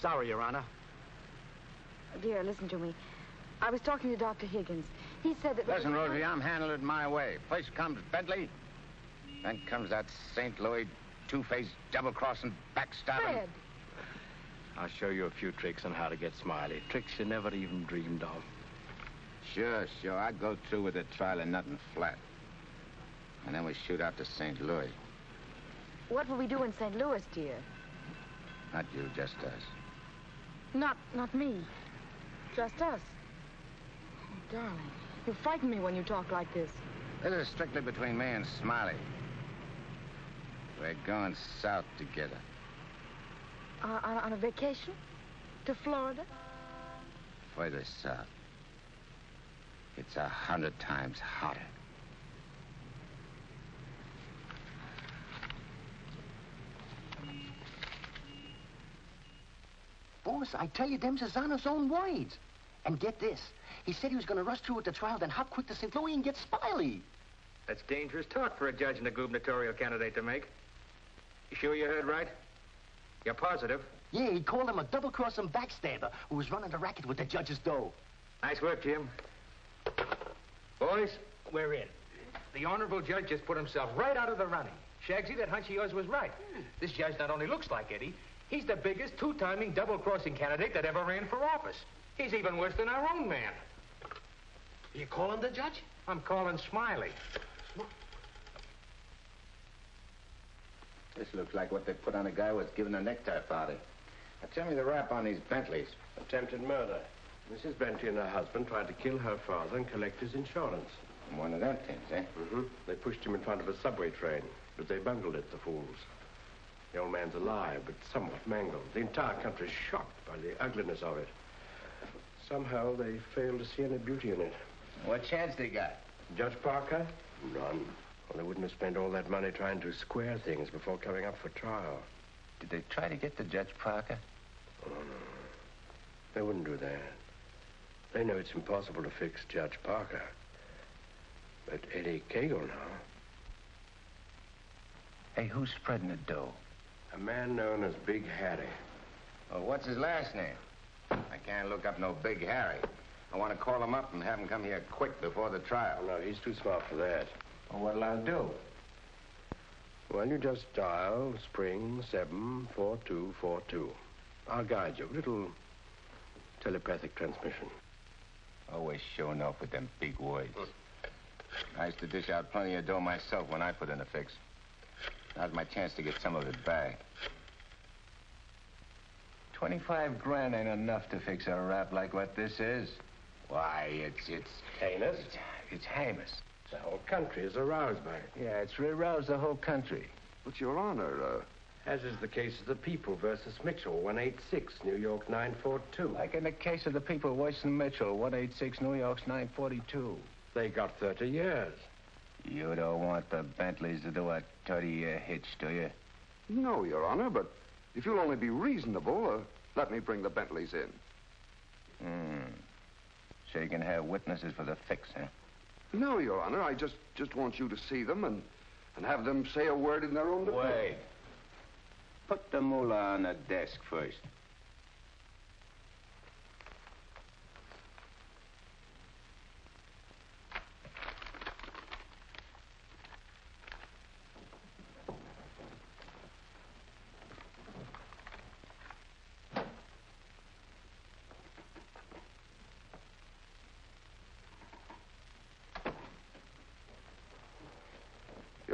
Sorry, Your Honor. Dear, listen to me. I was talking to Dr. Higgins. He said that... Listen, Rosie, I'm handling it my way. First comes Bentley, then comes that St. Louis two-faced, double-crossing, backstabbing. Fred! I'll show you a few tricks on how to get Smiley. Tricks you never even dreamed of. Sure, sure. I'd go through with the trial and nothing flat. And then we shoot out to St. Louis. What will we do in St. Louis, dear? Not you, just us. Not, not me. Just us. Oh, darling, you frighten me when you talk like this. This is strictly between me and Smiley. We're going south together. Uh, on, on a vacation? To Florida? Further south. It's a hundred times hotter. Boss, I tell you, them's his own words. And get this. He said he was going to rush through with the trial, then hop quick to St. Louis and get Smiley. That's dangerous talk for a judge and a gubernatorial candidate to make. You sure you heard right? You're positive? Yeah, he called him a double-crossing backstabber who was running the racket with the judge's dough. Nice work, Jim. Boys, we're in. The honorable judge just put himself right out of the running. Shagsy, that hunch of yours was right. This judge not only looks like Eddie, he's the biggest two-timing double-crossing candidate that ever ran for office. He's even worse than our own man. You calling the judge? I'm calling Smiley. This looks like what they put on a guy who was giving a necktie party. Now, tell me the rap on these Bentleys. Attempted murder. Mrs. Bentley and her husband tried to kill her father and collect his insurance. One of them things, eh? Mm-hmm. They pushed him in front of a subway train, but they bungled it, the fools. The old man's alive, but somewhat mangled. The entire country's shocked by the ugliness of it. Somehow they fail to see any beauty in it. What chance they got? Judge Parker? None. Well, they wouldn't have spent all that money trying to square things before coming up for trial. Did they try to get the Judge Parker? Oh, no. They wouldn't do that. They know it's impossible to fix Judge Parker. But Eddie Kagle now. Hey, who's spreading the dough? A man known as Big Harry. Well, what's his last name? I can't look up no Big Harry. I want to call him up and have him come here quick before the trial. No, he's too smart for that. Well, what'll I do? Well, you just dial spring 74242. I'll guide you. Little telepathic transmission. Always showing off with them big words. I used to dish out plenty of dough myself when I put in a fix. Now's my chance to get some of it back. Twenty-five grand ain't enough to fix a rap like what this is. Why, it's, it's... Heinous? It's, it's heinous. The whole country is aroused by it. Yeah, it's aroused the whole country. But, Your Honor, uh... As is the case of the People versus Mitchell, 186, New York 942. Like in the case of the people, Weston Mitchell, 186, New York's 942. They got 30 years. You don't want the Bentleys to do a 30-year hitch, do you? No, Your Honor, but if you'll only be reasonable, uh, let me bring the Bentleys in. Hmm. So you can have witnesses for the fix, huh? No, Your Honor, I just just want you to see them and, and have them say a word in their own defense. Wait. Put the mullah on the desk first.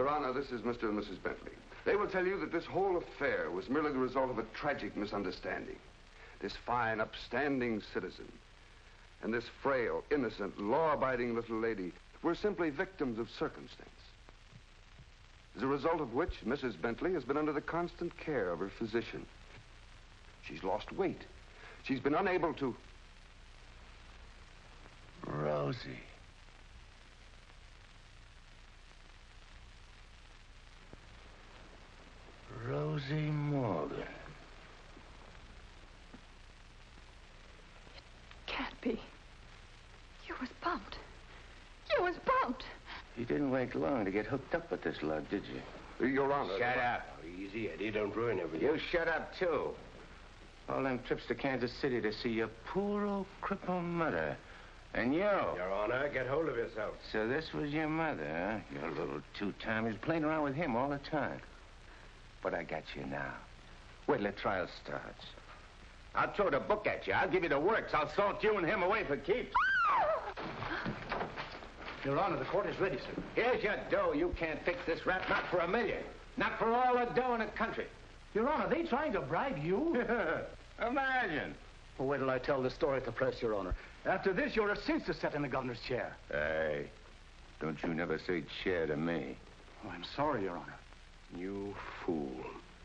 Your Honor, this is Mr. and Mrs. Bentley. They will tell you that this whole affair was merely the result of a tragic misunderstanding. This fine, upstanding citizen and this frail, innocent, law-abiding little lady were simply victims of circumstance. As a result of which, Mrs. Bentley has been under the constant care of her physician. She's lost weight. She's been unable to... Rosie Morgan. Can't be. You was bumped. You was bumped. Wait long to get hooked up with this lug, did you? Your Honor. Shut up. Easy, Eddie. Don't ruin everything. You shut up, too. All them trips to Kansas City to see your poor old crippled mother. And you. Your Honor, get hold of yourself. So this was your mother, huh? Your little two-timers playing around with him all the time. But I got you now. Wait till the trial starts. I'll throw the book at you. I'll give you the works. I'll salt you and him away for keeps. Your Honor, the court is ready, sir. Here's your dough. You can't fix this rap, not for a million. Not for all the dough in the country. Your Honor, they trying to bribe you? Imagine. Well, wait till I tell the story at the press, Your Honor. After this, you're a cinch to sit in the governor's chair. Hey, don't you never say chair to me. Oh, I'm sorry, Your Honor. You fool.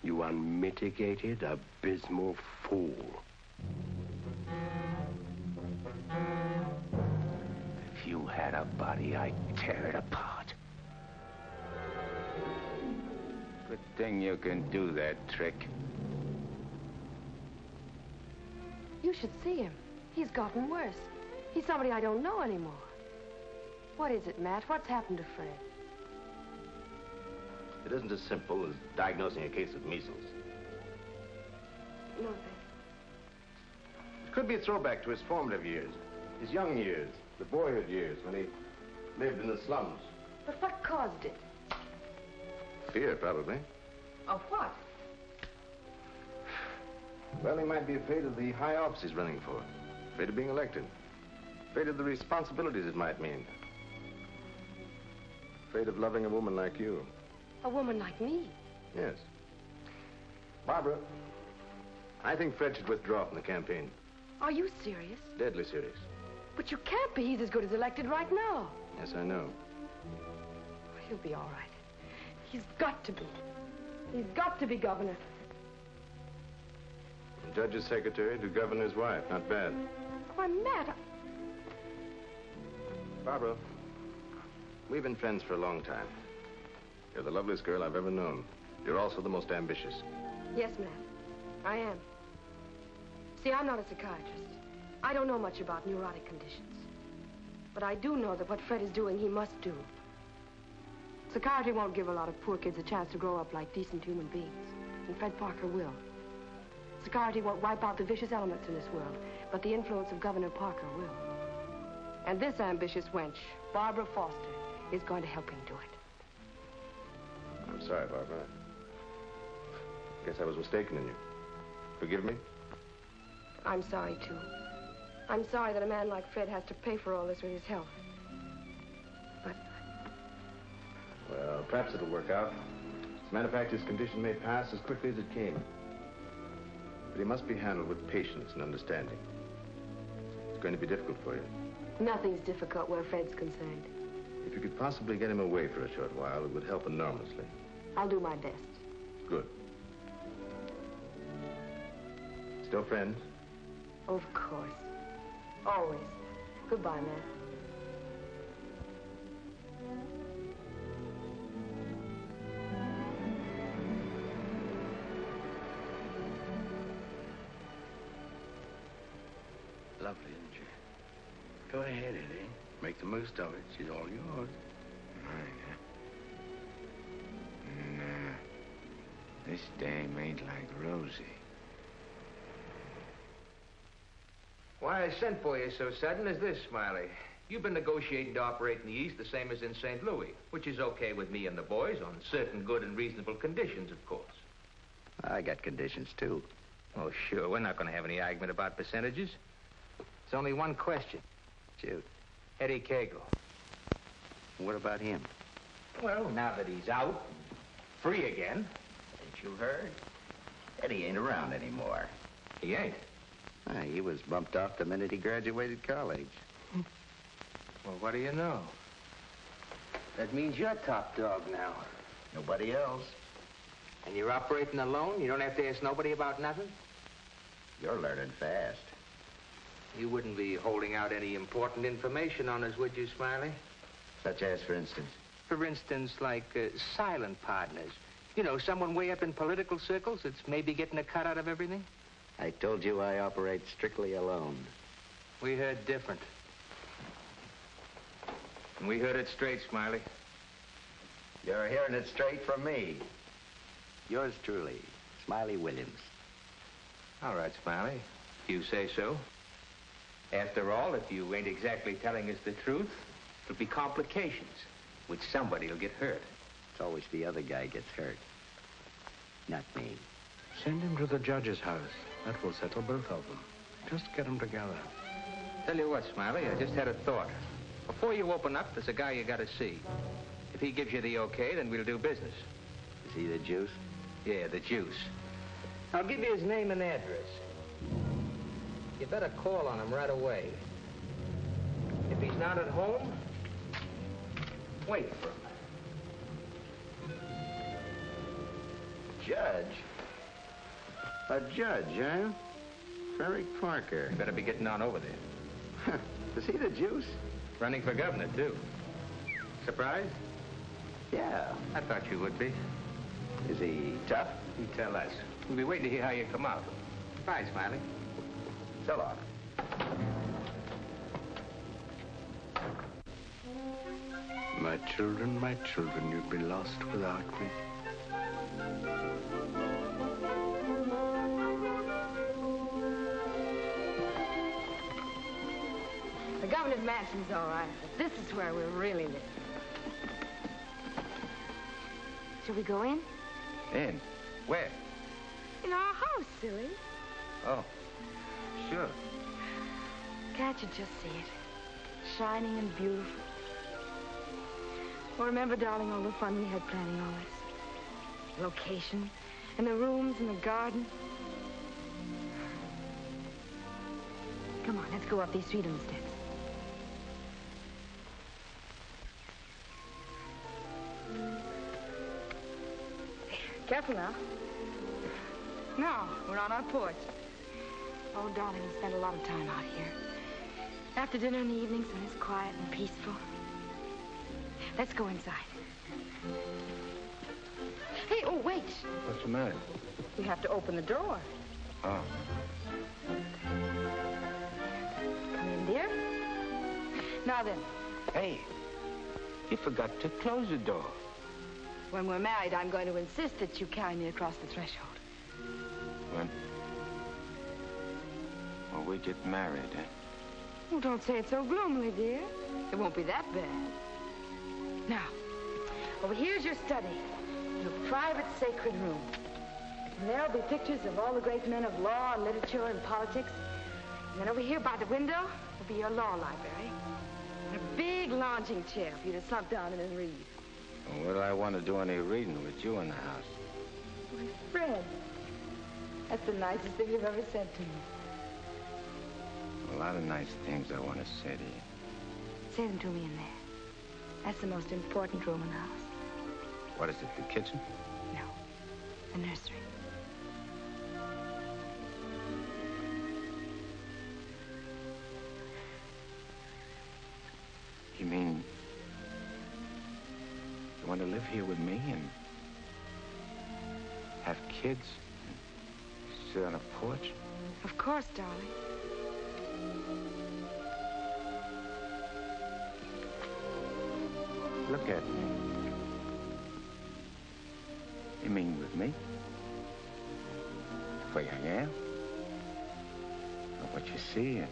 You unmitigated, abysmal fool. Had a body, I'd tear it apart. Good thing you can do that trick. You should see him. He's gotten worse. He's somebody I don't know anymore. What is it, Matt? What's happened to Fred? It isn't as simple as diagnosing a case of measles. No, It could be a throwback to his formative years, his young years, the boyhood years when he lived in the slums. But what caused it? Fear, probably. Of what? Well, he might be afraid of the high office he's running for, afraid of being elected, afraid of the responsibilities it might mean, afraid of loving a woman like you. A woman like me. Yes. Barbara, I think Fred should withdraw from the campaign. Are you serious? Deadly serious. But you can't be. He's as good as elected right now. Yes, I know. He'll be all right. He's got to be. He's got to be governor. From judge's secretary to governor's wife. Not bad. Oh, Why, Matt, I- Barbara, we've been friends for a long time. You're the loveliest girl I've ever known. You're also the most ambitious. Yes, Matt. I am. See, I'm not a psychiatrist. I don't know much about neurotic conditions. But I do know that what Fred is doing, he must do. Psychiatry won't give a lot of poor kids a chance to grow up like decent human beings. And Fred Parker will. Psychiatry won't wipe out the vicious elements in this world, but the influence of Governor Parker will. And this ambitious wench, Barbara Foster, is going to help him do it. I'm sorry, Barbara. I guess I was mistaken in you. Forgive me? I'm sorry, too. I'm sorry that a man like Fred has to pay for all this with his health. But... Well, perhaps it'll work out. As a matter of fact, his condition may pass as quickly as it came. But he must be handled with patience and understanding. It's going to be difficult for you. Nothing's difficult where Fred's concerned. If you could possibly get him away for a short while, it would help enormously. I'll do my best. Good. Still friends? Of course. Always. Goodbye, man. Lovely, isn't she? Go ahead, Eddie. Make the most of it. She's all yours. mine Nah. This dame ain't like Rosie. Why I sent for you so sudden is this, Smiley. You've been negotiating to operate in the East the same as in St. Louis, which is okay with me and the boys on certain good and reasonable conditions, of course. I got conditions, too. Oh, sure. We're not going to have any argument about percentages. It's only one question. Shoot. Eddie Kagle. What about him? Well, now that he's out, free again. Ain't you heard? Eddie ain't around anymore. He ain't. He was bumped off the minute he graduated college. Well, what do you know? That means you're top dog now. Nobody else. And you're operating alone? You don't have to ask nobody about nothing? You're learning fast. You wouldn't be holding out any important information on us, would you, Smiley? Such as, for instance? For instance, like uh, silent partners. You know, someone way up in political circles that's maybe getting a cut out of everything? I told you I operate strictly alone. We heard different. And we heard it straight, Smiley. You're hearing it straight from me. Yours truly, Smiley Williams. All right, Smiley. If you say so. After all, if you ain't exactly telling us the truth, there'll be complications, which somebody'll get hurt. It's always the other guy gets hurt. Not me. Send him to the judge's house. That will settle both of them. Just get them together. Tell you what, Smiley, I just had a thought. Before you open up, there's a guy you gotta see. If he gives you the okay, then we'll do business. Is he the juice? Yeah, the juice. I'll give you his name and address. You better call on him right away. If he's not at home, wait for him. Judge? A judge, eh? huh? Frederick Parker. You better be getting on over there. Is he the juice? Running for governor, too. Surprised? Yeah. I thought you would be. Is he tough? You tell us. We'll be waiting to hear how you come out. Bye, Smiley. So long. My children, my children, you'd be lost without me. Governor's mansion's all right, but this is where we're really living. Shall we go in? In? Where? In our house, silly. Oh, sure. Can't you just see it? Shining and beautiful. Well, remember, darling, all the fun we had planning all this? Location, and the rooms, and the garden. Come on, let's go up these Freedom steps. Careful now. Now, we're on our porch. Oh, darling, we spend a lot of time out here. After dinner in the evenings when it's quiet and peaceful. Let's go inside. Hey, oh, wait. What's the matter? We have to open the door. Oh. Come in, dear. Now then, Hey, you forgot to close the door. When we're married, I'm going to insist that you carry me across the threshold. When? Well, we get married, eh? Oh, don't say it so gloomily, dear. It won't be that bad. Now, over here's your study, your private sacred room. And there'll be pictures of all the great men of law and literature and politics. And then over here by the window will be your law library. And a big lounging chair for you to slump down in and read. Well, would I want to do any reading with you in the house? My friend, that's the nicest thing you've ever said to me. A lot of nice things I want to say to you. Say them to me in there. That's the most important room in the house. What is it, the kitchen? No, the nursery. You mean want to live here with me and have kids and sit on a porch? Of course, darling. Look at me. You mean with me? The way I am? Or what you see and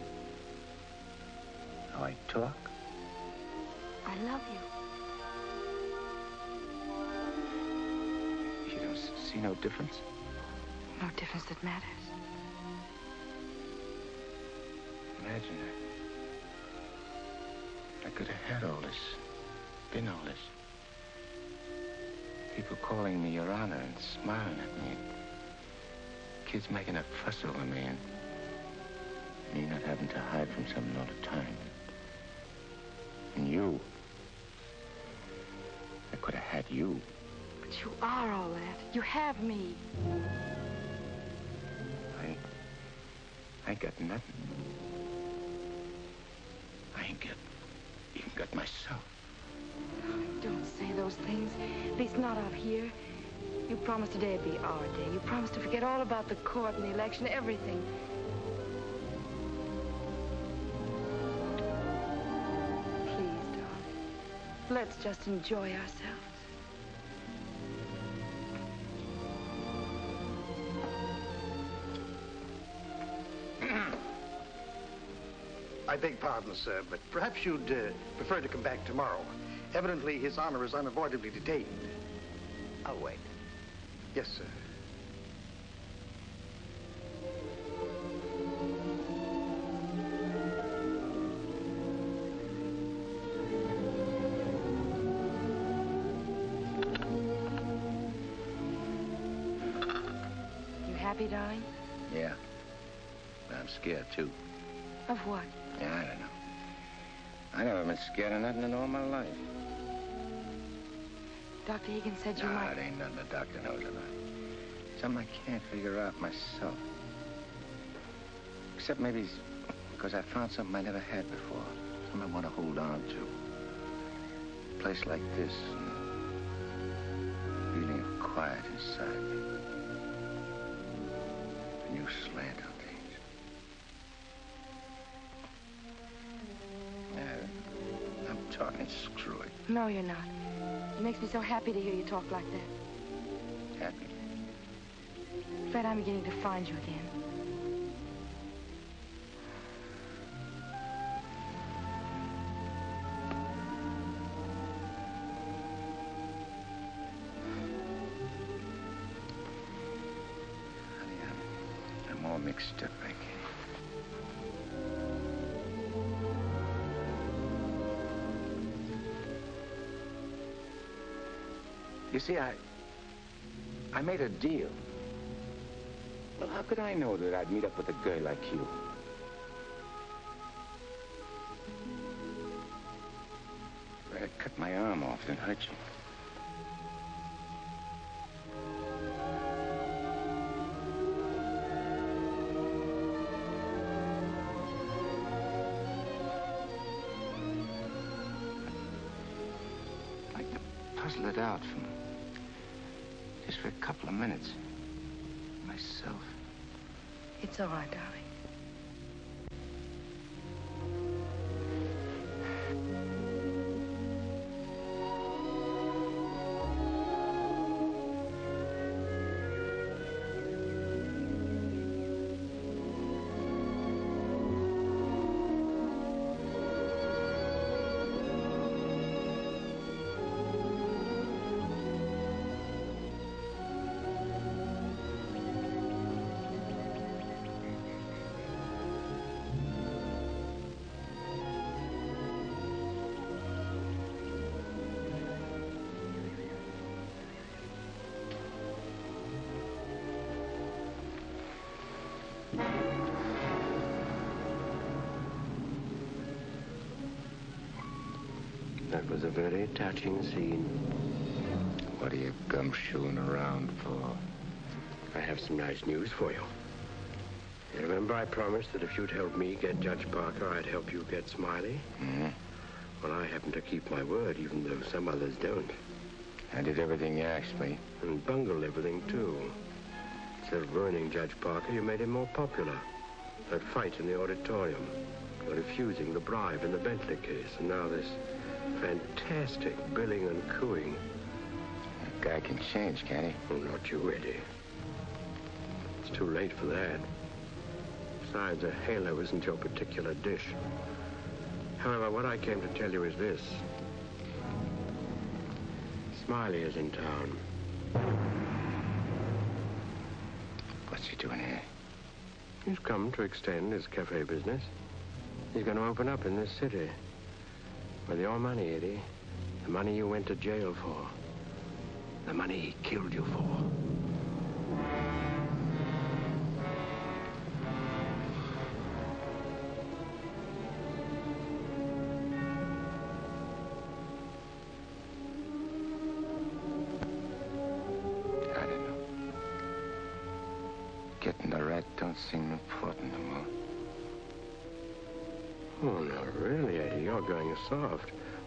how I talk? I love you. You don't see no difference? No difference that matters. Imagine that. I could have had all this, been all this. People calling me Your Honor and smiling at me. Kids making a fuss over me and me not having to hide from something all the time. And you. I could have had you. You are all that. You have me. I... I ain't got nothing. I ain't got... even got myself. Don't say those things. At least not out here. You promised today'd be our day. You promised to forget all about the court and the election, everything. Please, darling. Let's just enjoy ourselves. Beg pardon, sir, but perhaps you'd uh, prefer to come back tomorrow. Evidently, His Honor is unavoidably detained. I'll wait. Yes, sir. Dr. Said you nah, might. it ain't nothing the doctor knows about. Something I can't figure out myself. Except maybe it's because I found something I never had before. Something I want to hold on to. A place like this. And feeling of quiet inside me. A new slant on things. Yeah, I'm talking screwy. No, you're not. It makes me so happy to hear you talk like that. Happy. Fred, I'm beginning to find you again. You see, I... I made a deal. Well, how could I know that I'd meet up with a girl like you? I'd cut my arm off, then hurt you. It's all right, That was a very touching scene. What are you gumshoeing around for? I have some nice news for you. You remember I promised that if you'd help me get Judge Parker, I'd help you get Smiley? Hmm? Well, I happen to keep my word, even though some others don't. I did everything you asked me. And bungled everything, too. Instead of ruining Judge Parker, you made him more popular. That fight in the auditorium, refusing the bribe in the Bentley case, and now this fantastic billing and cooing. That guy can change, can't he? Oh, not you, Eddie. It's too late for that. Besides, a halo isn't your particular dish. However, what I came to tell you is this. Smiley is in town. What's he doing here? He's come to extend his cafe business. He's going to open up in this city. With your money, Eddie. The money you went to jail for. The money he killed you for.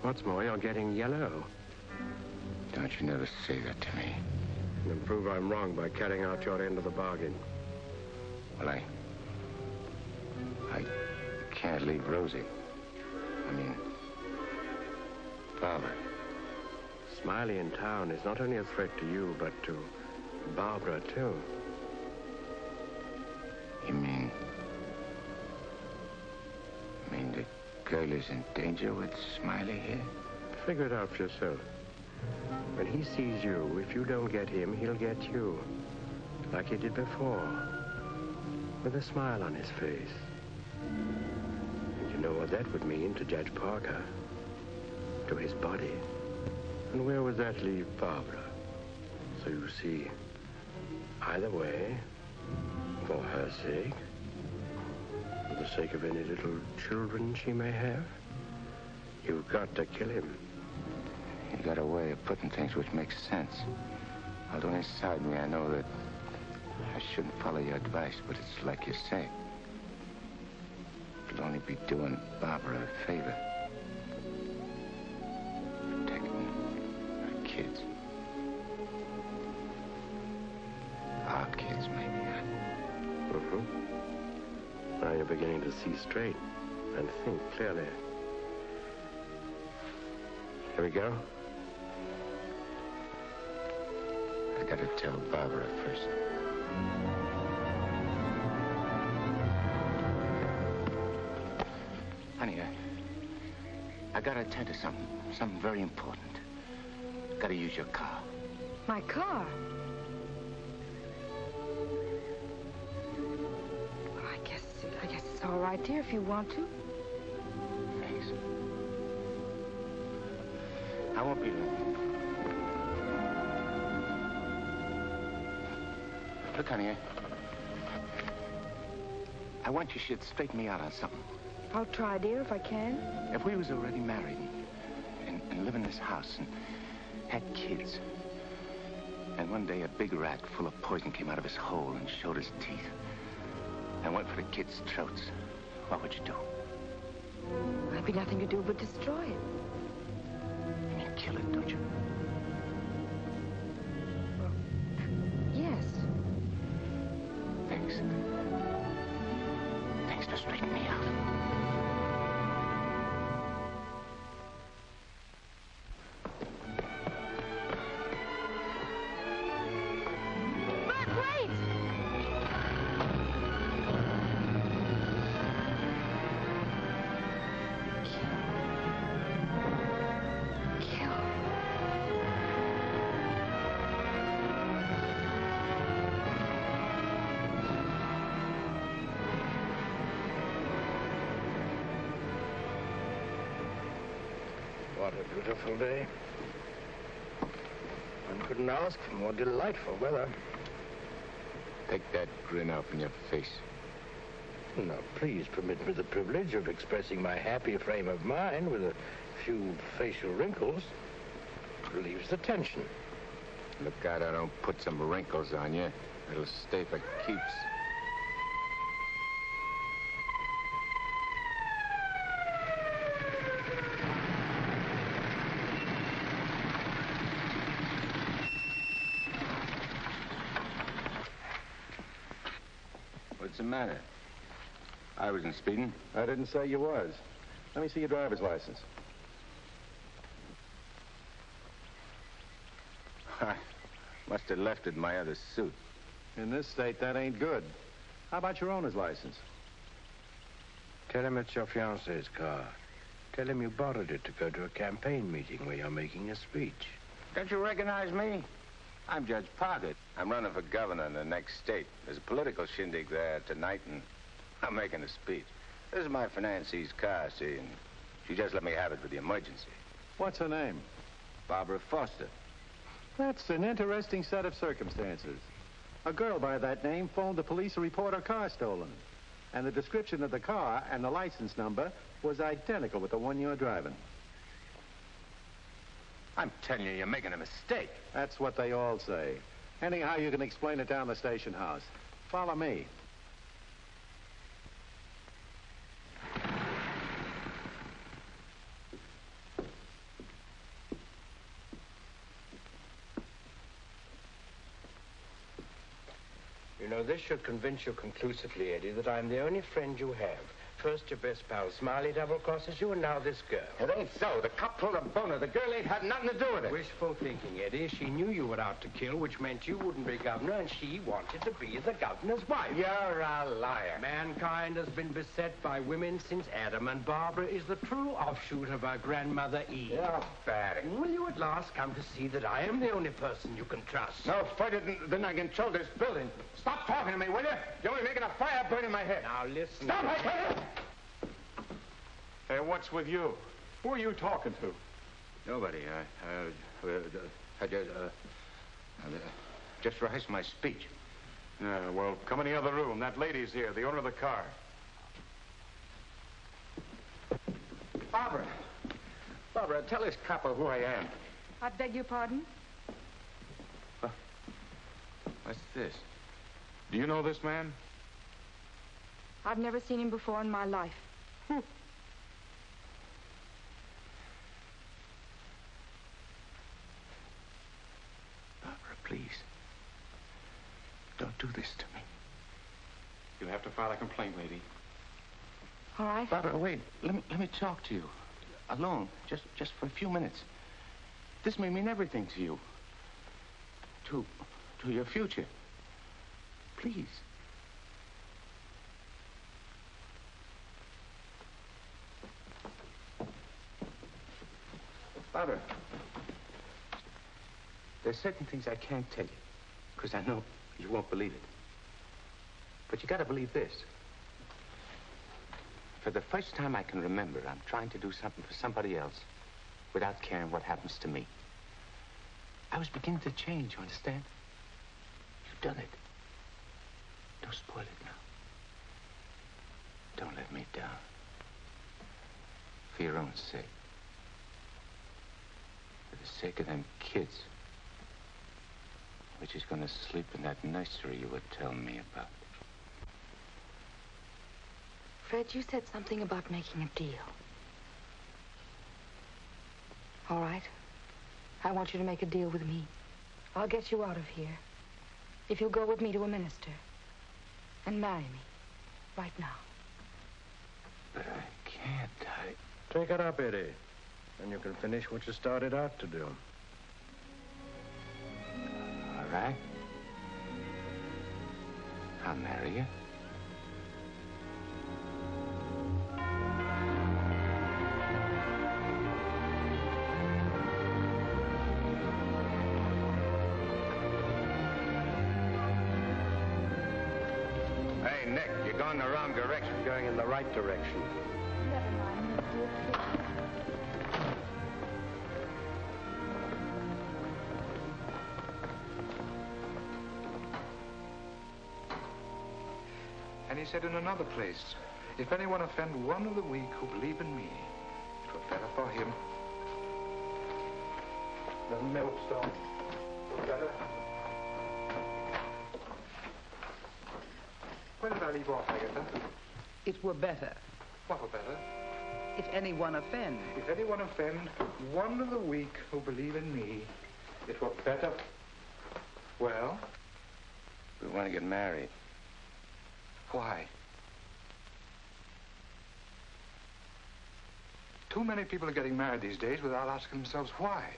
What's more, you're getting yellow. Don't you never say that to me. And prove I'm wrong by carrying out your end of the bargain. Well, I... I can't leave Rosie. I mean... Barbara. Smiley in town is not only a threat to you, but to Barbara, too. Girl is in danger with Smiley here? Figure it out for yourself. When he sees you, if you don't get him, he'll get you. Like he did before. With a smile on his face. And you know what that would mean to Judge Parker. To his body. And where would that leave Barbara? So you see, either way, for her sake, sake of any little children she may have, you've got to kill him. You got a way of putting things which makes sense. Although inside me I know that I shouldn't follow your advice, but it's like you say. It'll only be doing Barbara a favor. Straight and think clearly. Here we go. I gotta tell Barbara first. Honey, I, I gotta attend to something, something very important. Gotta use your car. My car? Right, dear, if you want to. Thanks. I won't be long. Look, honey, I, I want you should straighten me out on something. I'll try, dear, if I can. If we was already married and, and live in this house and had kids, and one day a big rat full of poison came out of his hole and showed his teeth and went for the kids' throats, what would you do? There'd be nothing to do but destroy it. You mean kill it, don't you? Beautiful day. One couldn't ask for more delightful weather. Take that grin off in your face. Now, please permit me the privilege of expressing my happy frame of mind with a few facial wrinkles. Relieves the tension. Look out I don't put some wrinkles on you. It'll stay for keeps. Matter? I wasn't speeding. I didn't say you was. Let me see your driver's license. I must have left it in my other suit. In this state, that ain't good. How about your owner's license? Tell him it's your fiance's car. Tell him you borrowed it to go to a campaign meeting where you're making a speech. Don't you recognize me? I'm Judge Parker. I'm running for governor in the next state. There's a political shindig there tonight, and I'm making a speech. This is my financie's car, see, and she just let me have it for the emergency. What's her name? Barbara Foster. That's an interesting set of circumstances. A girl by that name phoned the police to report her car stolen. And the description of the car and the license number was identical with the one you're driving. I'm telling you, you're making a mistake. That's what they all say. Anyhow, you can explain it down the station house. Follow me. You know, this should convince you conclusively, Eddie, that I'm the only friend you have. First your best pal Smiley double-crosses you, and now this girl. It ain't so. The cop pulled a boner. The girl ain't had nothing to do with it. Wishful thinking, Eddie. She knew you were out to kill, which meant you wouldn't be governor, and she wanted to be the governor's wife. You're a liar. Mankind has been beset by women since Adam, and Barbara is the true offshoot of her grandmother Eve. You're bad. Will you at last come to see that I am the only person you can trust? No further than, than I can control this building. Stop talking to me, will you? You're only making a fire burn in my head. Now listen. Stop, I tell you! Hey, what's with you? Who are you talking to? Nobody. I, uh, uh, I just, uh, uh, just rehearsed my speech. Yeah, well, come in the other room. That lady's here, the owner of the car. Barbara. Barbara, tell this copper who I am. I beg your pardon? What's this? Do you know this man? I've never seen him before in my life. Barbara, please. Don't do this to me. You'll have to file a complaint, lady. All right. Barbara, wait. Let me, let me talk to you. Alone. Just, just for a few minutes. This may mean everything to you. To, to your future. Please. Barbara. There's certain things I can't tell you. Because I know you won't believe it. But you gotta believe this. For the first time I can remember, I'm trying to do something for somebody else without caring what happens to me. I was beginning to change, you understand? You've done it. Don't spoil it now. Don't let me down. For your own sake. For the sake of them kids. Which is going to sleep in that nursery you were telling me about. Fred, you said something about making a deal. All right. I want you to make a deal with me. I'll get you out of here. If you'll go with me to a minister and marry me right now. But I can't. I... Take it up, Eddie. And you can finish what you started out to do. All right. I'll marry you. Hey, Nick, you're going the wrong direction. Going in the right direction. Never mind, dear. Said in another place, if anyone offend one of the weak who believe in me, it were better for him. The millstone. Better. Where did I leave off, Agatha? It were better What were better? if anyone offend. If anyone offend one of the weak who believe in me, it were better. Well, We want to get married. Why? Too many people are getting married these days without asking themselves why.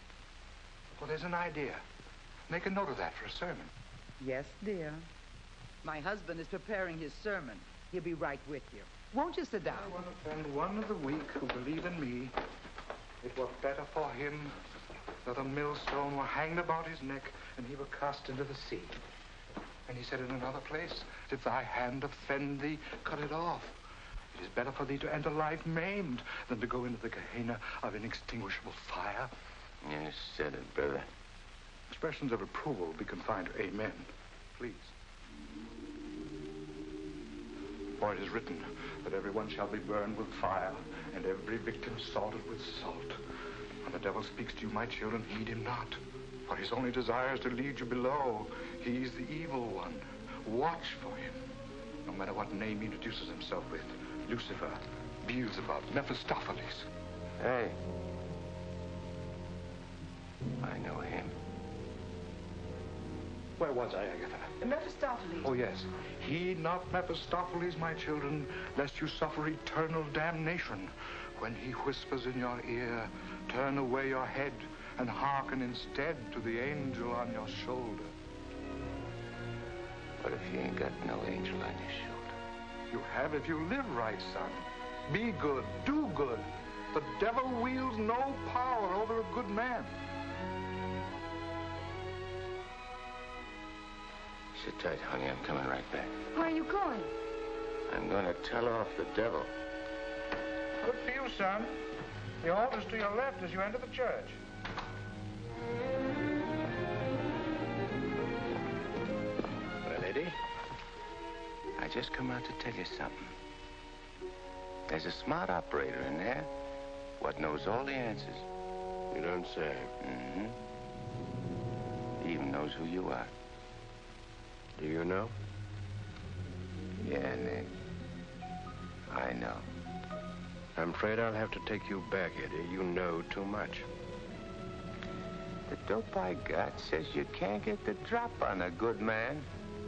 Well, there's an idea. Make a note of that for a sermon. Yes, dear. My husband is preparing his sermon. He'll be right with you. Won't you sit down? Anyone offend one of the weak who believe in me, it were better for him that a millstone were hanged about his neck and he were cast into the sea. And he said in another place, if thy hand offend thee, cut it off. It is better for thee to enter life maimed than to go into the Gehenna of inextinguishable fire. You said it, brother. Expressions of approval will be confined to amen. Please. For it is written that everyone shall be burned with fire, and every victim salted with salt. When the devil speaks to you, my children, heed him not. For his only desire is to lead you below. He's the evil one. Watch for him. No matter what name he introduces himself with. Lucifer, Beelzebub, Mephistopheles. Hey. I know him. Where was I, Agatha? Mephistopheles. Oh, yes. Heed not Mephistopheles, my children, lest you suffer eternal damnation. When he whispers in your ear, turn away your head and hearken instead to the angel on your shoulder. What if you ain't got no angel on your shoulder? You have if you live right, son. Be good, do good. The devil wields no power over a good man. Sit tight, honey. I'm coming right back. Where are you going? I'm going to tell off the devil. Good for you, son. The altar's to your left as you enter the church. Well, Eddie, I just come out to tell you something. There's a smart operator in there what knows all the answers. You don't say. Mm-hmm. He even knows who you are. Do you know? Yeah, Nick. I know. I'm afraid I'll have to take you back, Eddie. You know too much. The dope I got says you can't get the drop on a good man.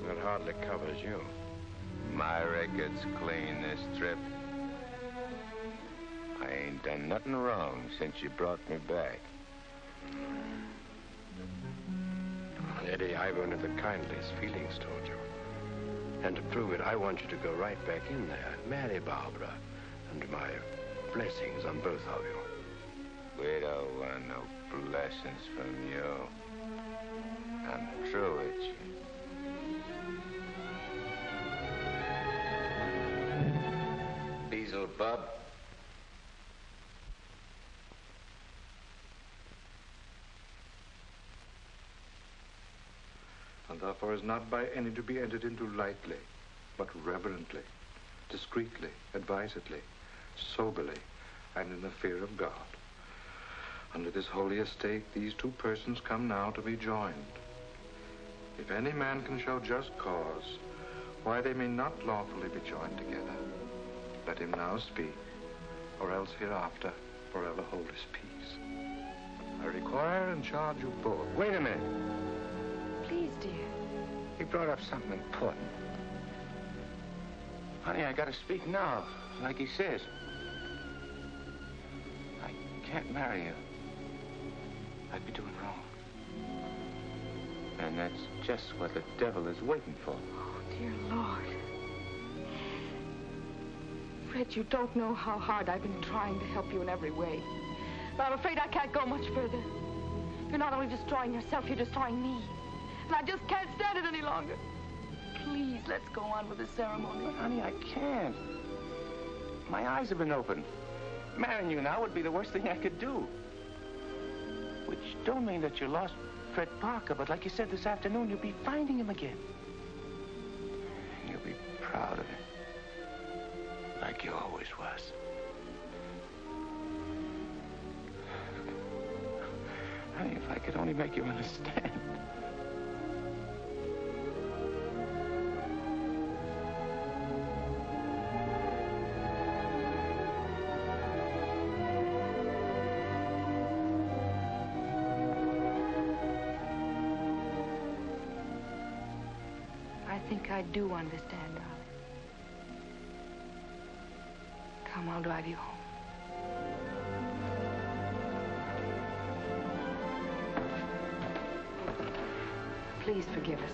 That hardly covers you. My record's clean this trip. I ain't done nothing wrong since you brought me back. Eddie, I've only the kindliest feelings toward you. And to prove it, I want you to go right back in there and marry Barbara. And my blessings on both of you. We don't want no blessings from you. I'm through with you. Beelzebub. and therefore is not by any to be entered into lightly, but reverently, discreetly, advisedly, soberly, and in the fear of God. Under this holy estate, these two persons come now to be joined. If any man can show just cause why they may not lawfully be joined together, let him now speak, or else hereafter forever hold his peace. I require and charge you both. Wait a minute. Please, dear. He brought up something important. Honey, I gotta speak now, like he says. I can't marry you. I'd be doing wrong. And that's just what the devil is waiting for. Oh, dear Lord. Fred, you don't know how hard I've been trying to help you in every way. But I'm afraid I can't go much further. You're not only destroying yourself, you're destroying me. And I just can't stand it any longer. Please, let's go on with the ceremony. But, honey, I can't. My eyes have been opened. Marrying you now would be the worst thing I could do. Don't mean that you lost Fred Parker, but like you said this afternoon, you'll be finding him again. You'll be proud of him. Like you always was. Honey, if I could only make you understand. Drive you home. Please forgive us.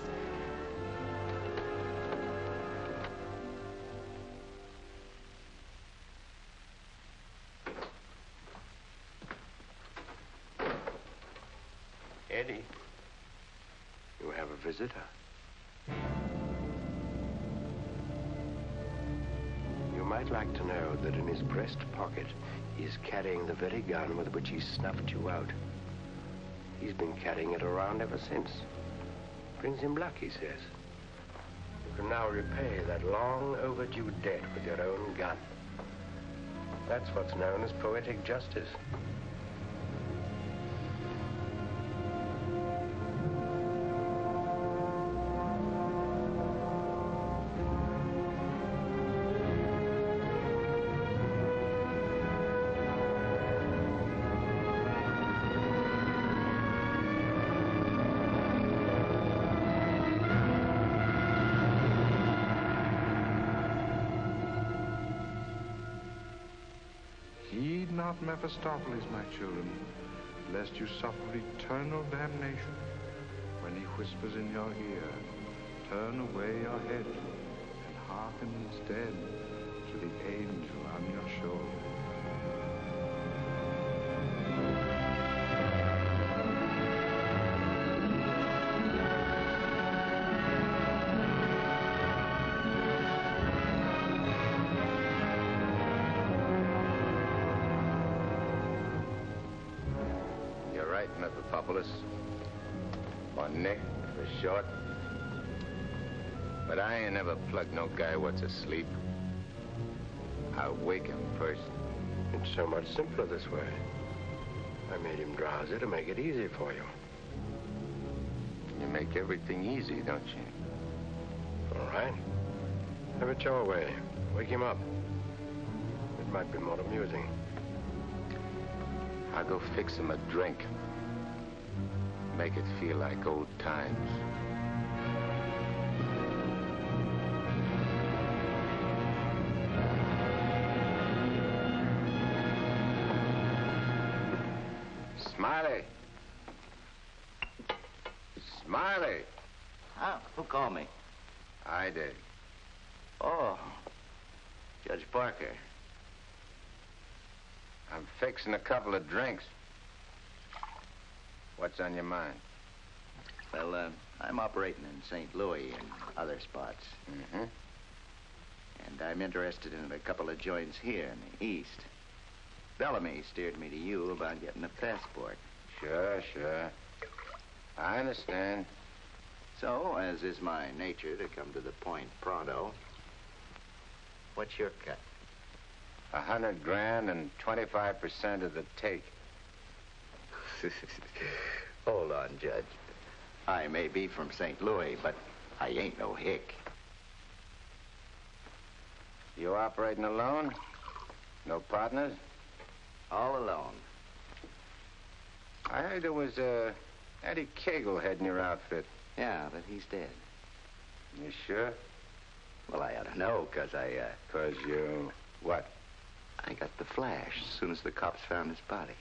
Eddie. You have a visitor. Like to know that in his breast pocket he is carrying the very gun with which he snuffed you out. He's been carrying it around ever since. Brings him luck, he says. You can now repay that long overdue debt with your own gun. That's what's known as poetic justice. Mephistopheles, my children, lest you suffer eternal damnation when he whispers in your ear, turn away your head and hearken instead to the angel on your shoulder. Mephistopheles. For Nick, for short. But I ain't never plugged no guy what's asleep. I wake him first. It's so much simpler this way. I made him drowsy to make it easy for you. You make everything easy, don't you? All right. Have it your way. Wake him up. It might be more amusing. I'll go fix him a drink. Make it feel like old times. Smiley. Smiley. Huh? Who called me? I did. Oh, Judge Parker. I'm fixing a couple of drinks. What's on your mind? Well, uh, I'm operating in St. Louis and other spots. Mm-hmm. And I'm interested in a couple of joints here in the East. Bellamy steered me to you about getting a passport. Sure, sure. I understand. So, as is my nature to come to the point pronto, what's your cut? A hundred grand and 25% of the take. Hold on, Judge. I may be from St. Louis, but I ain't no hick. You operating alone? No partners? All alone. I heard there was uh, Eddie Kagle heading your outfit. Yeah, but he's dead. You sure? Well, I ought to know, because I, uh... Because you... what? I got the flash as soon as the cops found his body.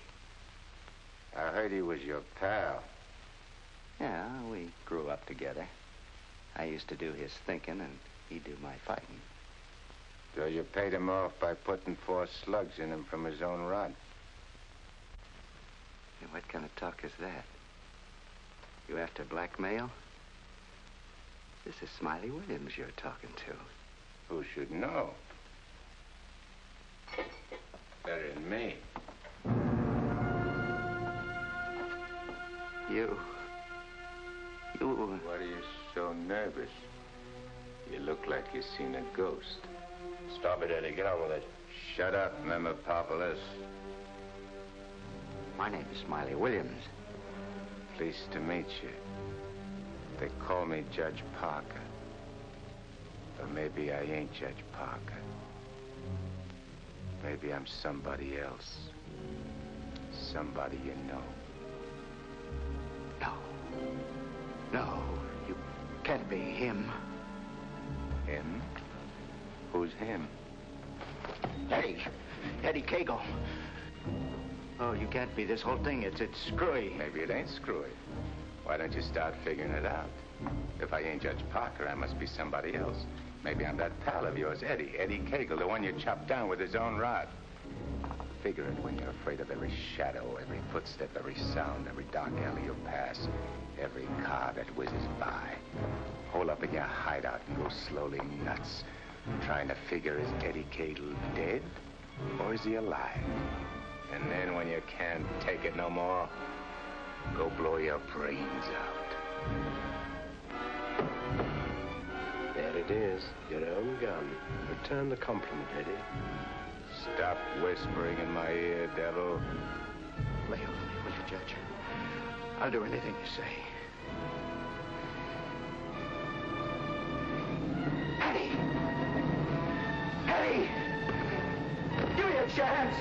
I heard he was your pal. Yeah, we grew up together. I used to do his thinking, and he'd do my fighting. So you paid him off by putting four slugs in him from his own rod. Hey, what kind of talk is that? You after blackmail? This is Smiley Williams you're talking to. Who should know? Better than me. You. You. What are you so nervous? You look like you've seen a ghost. Stop it, Eddie. Get on with it. Shut up, Mephistopheles. My name is Smiley Williams. Pleased to meet you. They call me Judge Parker. But maybe I ain't Judge Parker. Maybe I'm somebody else. Somebody you know. No. No, you can't be him. Him? Who's him? Eddie. Eddie Kagle. Oh, you can't be. This whole thing, it's, it's screwy. Maybe it ain't screwy. Why don't you start figuring it out? If I ain't Judge Parker, I must be somebody else. Maybe I'm that pal of yours, Eddie. Eddie Kagle, the one you chopped down with his own rod. Figure it when you're afraid of every shadow, every footstep, every sound, every dark alley you pass, every car that whizzes by. Hole up in your hideout and go slowly nuts, trying to figure is Eddie Kagle dead or is he alive? And then when you can't take it no more, Go blow your brains out. There it is, your own gun. Return the compliment, Eddie. Stop whispering in my ear, devil. Lay off me, will you, Judge? I'll do anything you say. Eddie! Eddie! Give me a chance!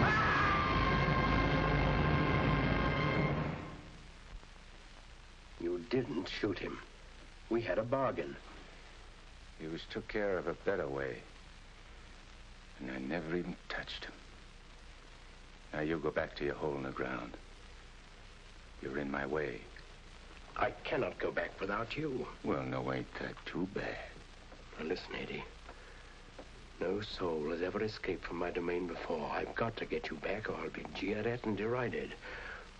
Ah! You didn't shoot him. We had a bargain. He was took care of a better way. And I never even touched him. Now you go back to your hole in the ground. You're in my way. I cannot go back without you. Well, no, ain't that too bad. Now listen, Eddie. No soul has ever escaped from my domain before. I've got to get you back or I'll be jeered at and derided.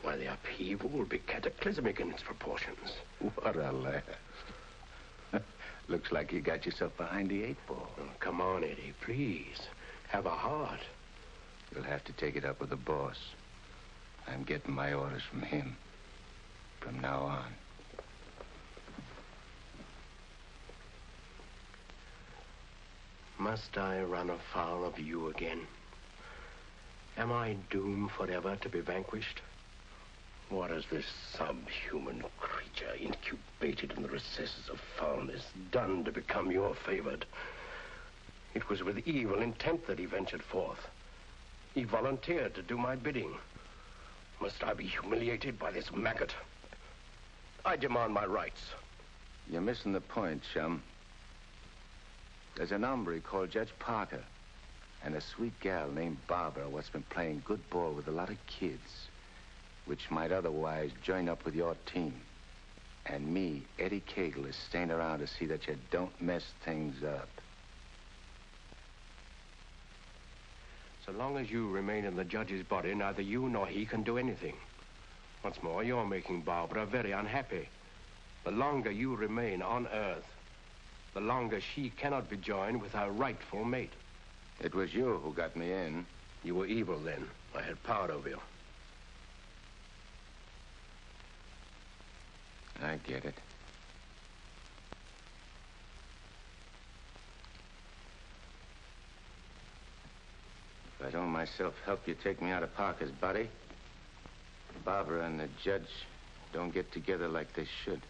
Why, the upheaval will be cataclysmic in its proportions. What a laugh. Looks like you got yourself behind the eight ball. Oh, come on, Eddie, please. Have a heart. You'll have to take it up with the boss. I'm getting my orders from him. From now on. Must I run afoul of you again? Am I doomed forever to be vanquished? What has this subhuman creature incubated in the recesses of foulness done to become your favored? It was with evil intent that he ventured forth. He volunteered to do my bidding. Must I be humiliated by this maggot? I demand my rights. You're missing the point, chum. There's an hombre called Judge Parker and a sweet gal named Barbara what's been playing good ball with a lot of kids, which might otherwise join up with your team. And me, Eddie Kagle, is staying around to see that you don't mess things up. So long as you remain in the judge's body, neither you nor he can do anything. Once more, you're making Barbara very unhappy. The longer you remain on Earth, the longer she cannot be joined with her rightful mate. It was you who got me in. You were evil then. I had power over you. I get it. If I don't myself help you take me out of Parker's body, Barbara and the judge don't get together like they should.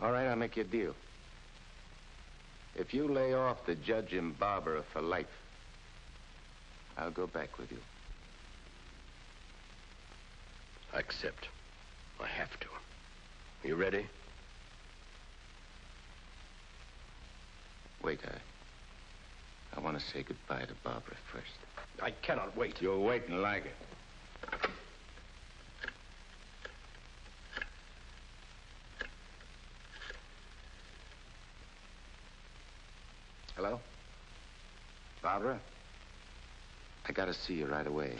All right, I'll make you a deal. If you lay off the judge and Barbara for life, I'll go back with you. I accept. I have to. You ready? Wait, I... I want to say goodbye to Barbara first. I cannot wait. You'll wait and like it. Hello? Barbara? I gotta see you right away.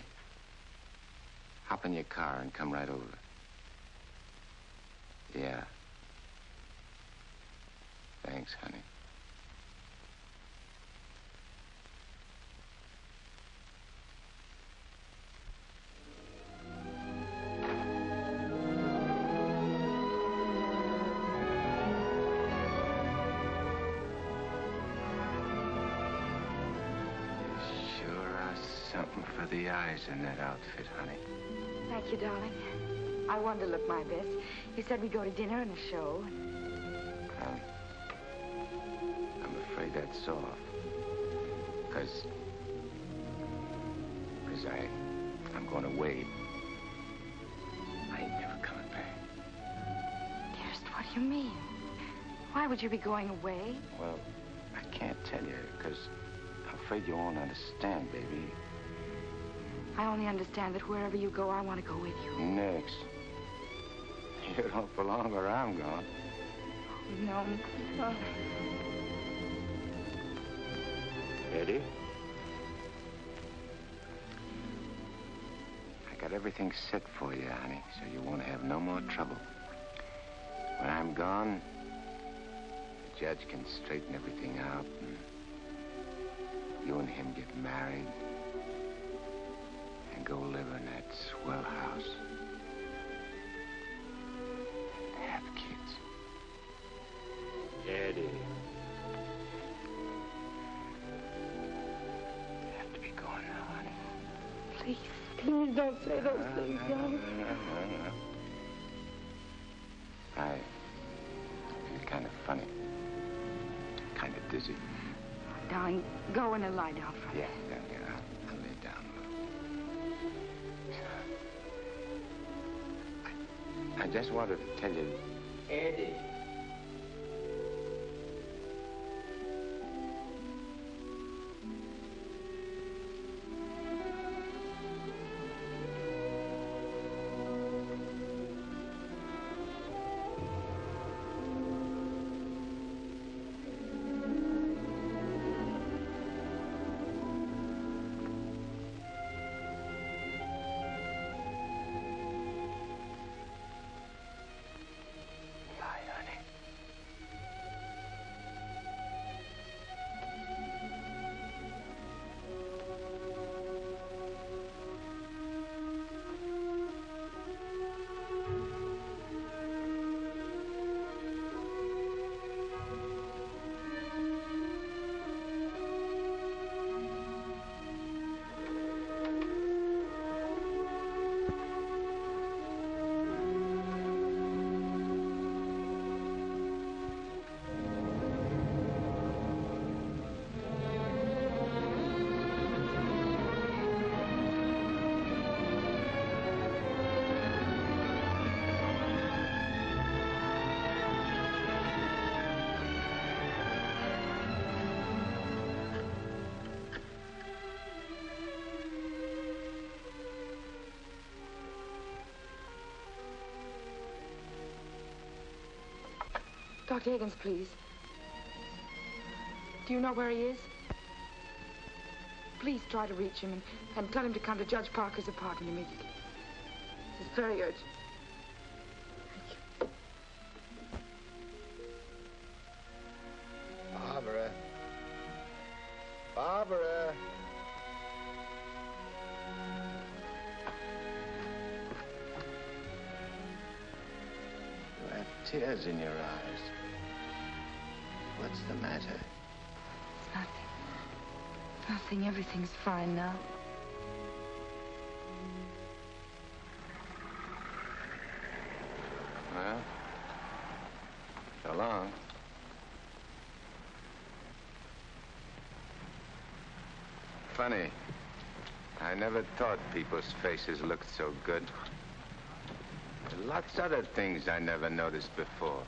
Hop in your car and come right over. Yeah. Thanks, honey. Something for the eyes in that outfit, honey. Thank you, darling. I wanted to look my best. You said we'd go to dinner and a show. Um, I'm afraid that's off. Because... Because I... I'm going to Wade. I ain't never coming back. Dearest, what do you mean? Why would you be going away? Well, I can't tell you, because I'm afraid you won't understand, baby. I only understand that wherever you go, I want to go with you. Next. You don't belong where I'm going. No. Oh. Eddie? I got everything set for you, honey, so you won't have no more trouble. When I'm gone, the judge can straighten everything out, and you and him get married go live in that swell house. Have kids. Eddie. Have to be going now, honey. Please, please don't say those ah, things, ah, darling. Ah, I feel kind of funny. Kind of dizzy. Darling, go in and lie down for Yeah, yeah, I, just wanted to tell you. Eddie. Dr. Higgins, please. Do you know where he is? Please try to reach him and, and tell him to come to Judge Parker's apartment immediately. This is very urgent. Barbara. Barbara. You have tears in your eyes. Nothing. Everything's fine now. Well, so long. Funny. I never thought people's faces looked so good. Lots other things I never noticed before.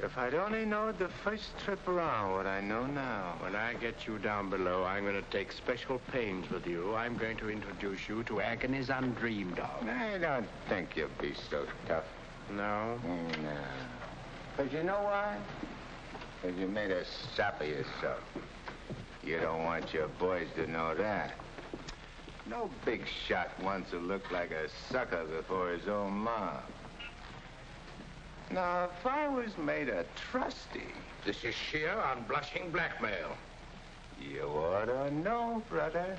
If I'd only known the first trip around what I know now. When I get you down below, I'm going to take special pains with you. I'm going to introduce you to agonies undreamed of. I don't think you'll be so tough. No? No. Because you know why? Because you made a sap of yourself. You don't want your boys to know that. No big shot wants to look like a sucker before his own mom. Now, if I was made a trustee... This is sheer unblushing blackmail. You ought to know, brother.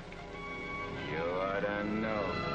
You ought to know.